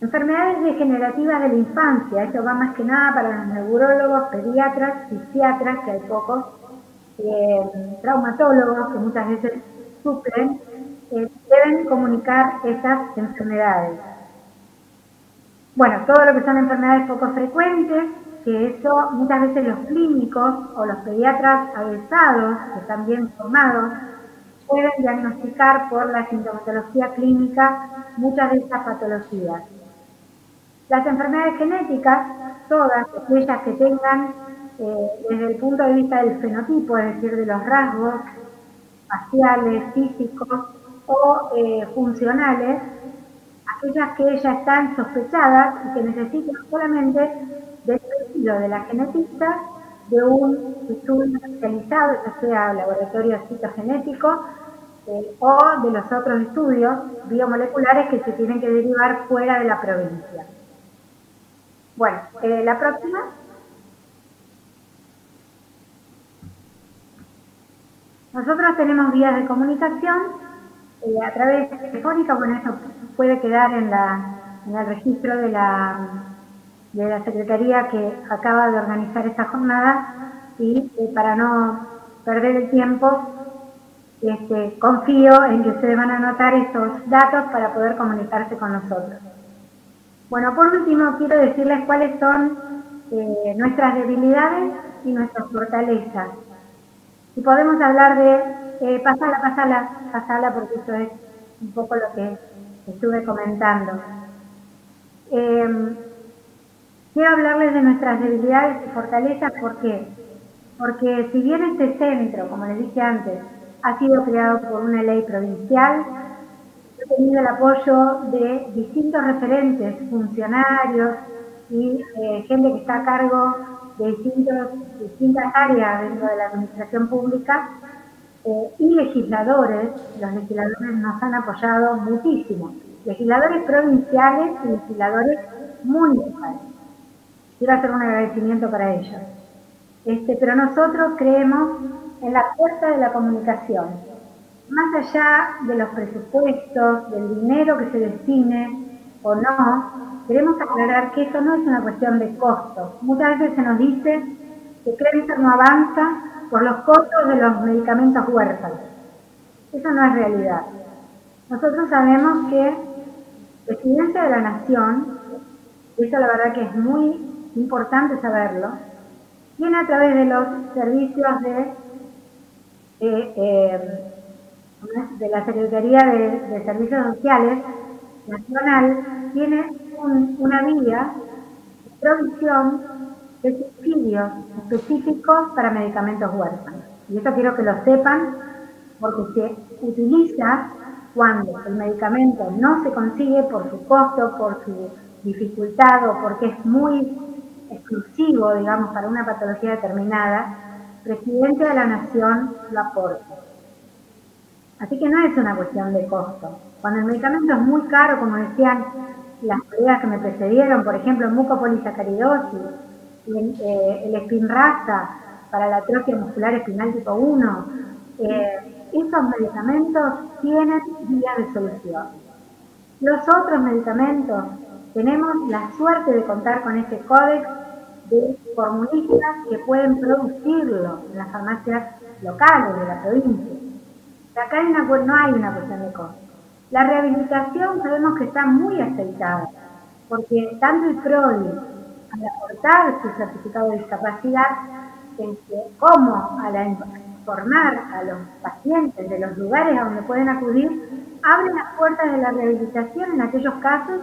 enfermedades degenerativas de la infancia, esto va más que nada para los neurólogos, pediatras, psiquiatras, que hay pocos, eh, traumatólogos que muchas veces sufren, eh, deben comunicar estas enfermedades. Bueno, todo lo que son enfermedades poco frecuentes, que eso muchas veces los clínicos o los pediatras avesados, que están bien formados, pueden diagnosticar por la sintomatología clínica muchas de estas patologías. Las enfermedades genéticas, todas aquellas que tengan eh, desde el punto de vista del fenotipo, es decir, de los rasgos faciales, físicos o eh, funcionales, aquellas que ya están sospechadas y que necesitan solamente del de la genetista de un estudio especializado, ya sea laboratorio citogenético eh, o de los otros estudios biomoleculares que se tienen que derivar fuera de la provincia. Bueno, la próxima. Nosotros tenemos vías de comunicación eh, a través telefónica, bueno, eso puede quedar en, el registro de la, de la Secretaría que acaba de organizar esta jornada y eh, para no perder el tiempo, este, confío en que ustedes van a anotar estos datos para poder comunicarse con nosotros. Bueno, por último, quiero decirles cuáles son eh, nuestras debilidades y nuestras fortalezas. Y podemos hablar de, eh, pasala, pasala, pasala, porque eso es un poco lo que estuve comentando. Em, quiero hablarles de nuestras debilidades y fortalezas, ¿por qué? Porque si bien este centro, como les dije antes, ha sido creado por una ley provincial, he tenido el apoyo de distintos referentes, funcionarios y eh, gente que está a cargo de distintas áreas dentro de la administración pública eh, y legisladores, los legisladores nos han apoyado muchísimo, legisladores provinciales y legisladores municipales. Quiero hacer un agradecimiento para ellos. Este, pero nosotros creemos en la fuerza de la comunicación. Más allá de los presupuestos, del dinero que se destine, o no, queremos aclarar que esto no es una cuestión de costo. Muchas veces se nos dice que Clevison no avanza por los costos de los medicamentos huérfanos. Eso no es realidad. Nosotros sabemos que el presidente de la Nación, eso la verdad que es muy importante saberlo, tiene a través de los servicios de, eh, eh, de la Secretaría de, Servicios Sociales Nacional, tiene una vía de provisión de subsidios específicos para medicamentos huérfanos. Y esto quiero que lo sepan porque se utiliza cuando el medicamento no se consigue por su costo, por su dificultad o porque es muy exclusivo, digamos, para una patología determinada, presidente de la nación lo aporta. Así que no es una cuestión de costo. Cuando el medicamento es muy caro, como decían las colegas que me precedieron, por ejemplo, mucopolisacaridosis, el, eh, el espinraza para la atrofia muscular espinal tipo 1, eh, esos medicamentos tienen vía de solución. Los otros medicamentos, tenemos la suerte de contar con este códex de formulistas que pueden producirlo en las farmacias locales de la provincia. Acá no hay una cuestión de costo. La rehabilitación sabemos que está muy aceitada, porque tanto el PRODI, al aportar su certificado de discapacidad, como al informar a los pacientes de los lugares a donde pueden acudir, abre las puertas de la rehabilitación en aquellos casos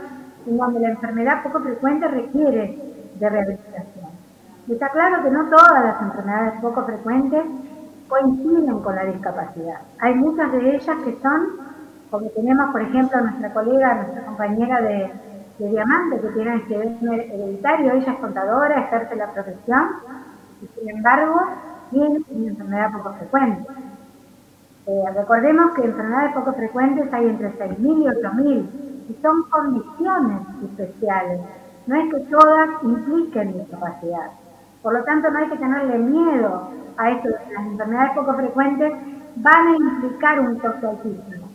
en donde la enfermedad poco frecuente requiere de rehabilitación. Está claro que no todas las enfermedades poco frecuentes coinciden con la discapacidad. Hay muchas de ellas que son, como tenemos por ejemplo a nuestra colega, nuestra compañera de, Diamante, que tiene este hereditario, ella es contadora, ejerce la profesión, y sin embargo tiene una enfermedad poco frecuente. Eh, recordemos que enfermedades poco frecuentes hay entre 6.000 y 8.000 y son condiciones especiales. No es que todas impliquen discapacidad. Por lo tanto, no hay que tenerle miedo a esto las enfermedades poco frecuentes van a implicar un costo altísimo.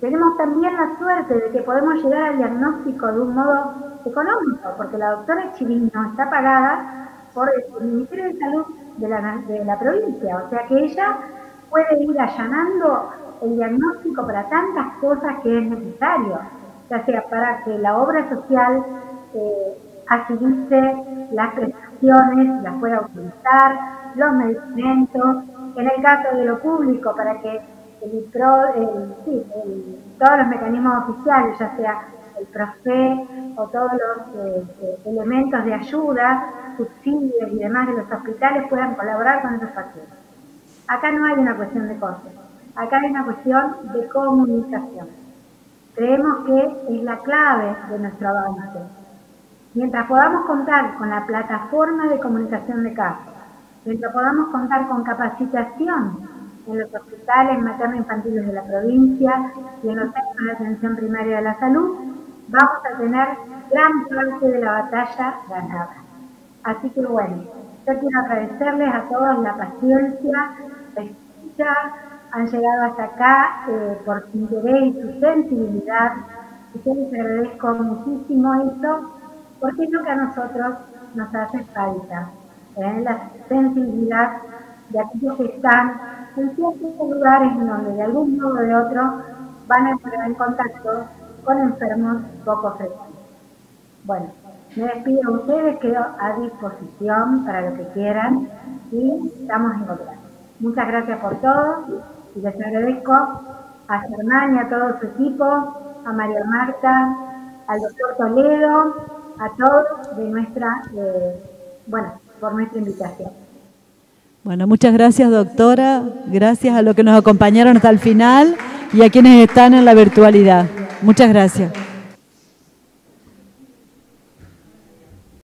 Tenemos también la suerte de que podemos llegar al diagnóstico de un modo económico, porque la doctora Chirino está pagada por el Ministerio de Salud de la, de la provincia, o sea que ella puede ir allanando el diagnóstico para tantas cosas que es necesario, ya sea para que la obra social eh, agilice las prestaciones, las pueda utilizar, los medicamentos, en el caso de lo público, para que todos los mecanismos oficiales, ya sea el PROFE o todos los eh, eh, elementos de ayuda, subsidios y demás de los hospitales puedan colaborar con esos pacientes. Acá no hay una cuestión de costos, acá hay una cuestión de comunicación. Creemos que es la clave de nuestro avance Mientras podamos contar con la plataforma de comunicación de casos, mientras podamos contar con capacitación en los hospitales materno-infantiles de la provincia y en los centros de atención primaria de la salud, vamos a tener gran parte de la batalla ganada. Así que bueno, yo quiero agradecerles a todos la paciencia, la escucha, han llegado hasta acá eh, por su interés y su sensibilidad. Y yo les agradezco muchísimo esto porque es lo que a nosotros nos hace falta, ¿eh? la sensibilidad de aquellos que están en ciertos lugares en donde de algún modo o de otro van a entrar en contacto con enfermos poco frecuentes. Bueno, me despido de ustedes, quedo a disposición para lo que quieran y estamos en contacto. Muchas gracias por todo y les agradezco a Germán y a todo su equipo, a María Marta, al doctor Toledo, a todos de nuestra, eh, bueno, por nuestra invitación. Bueno, muchas gracias doctora, gracias a los que nos acompañaron hasta el final y a quienes están en la virtualidad. Muchas gracias.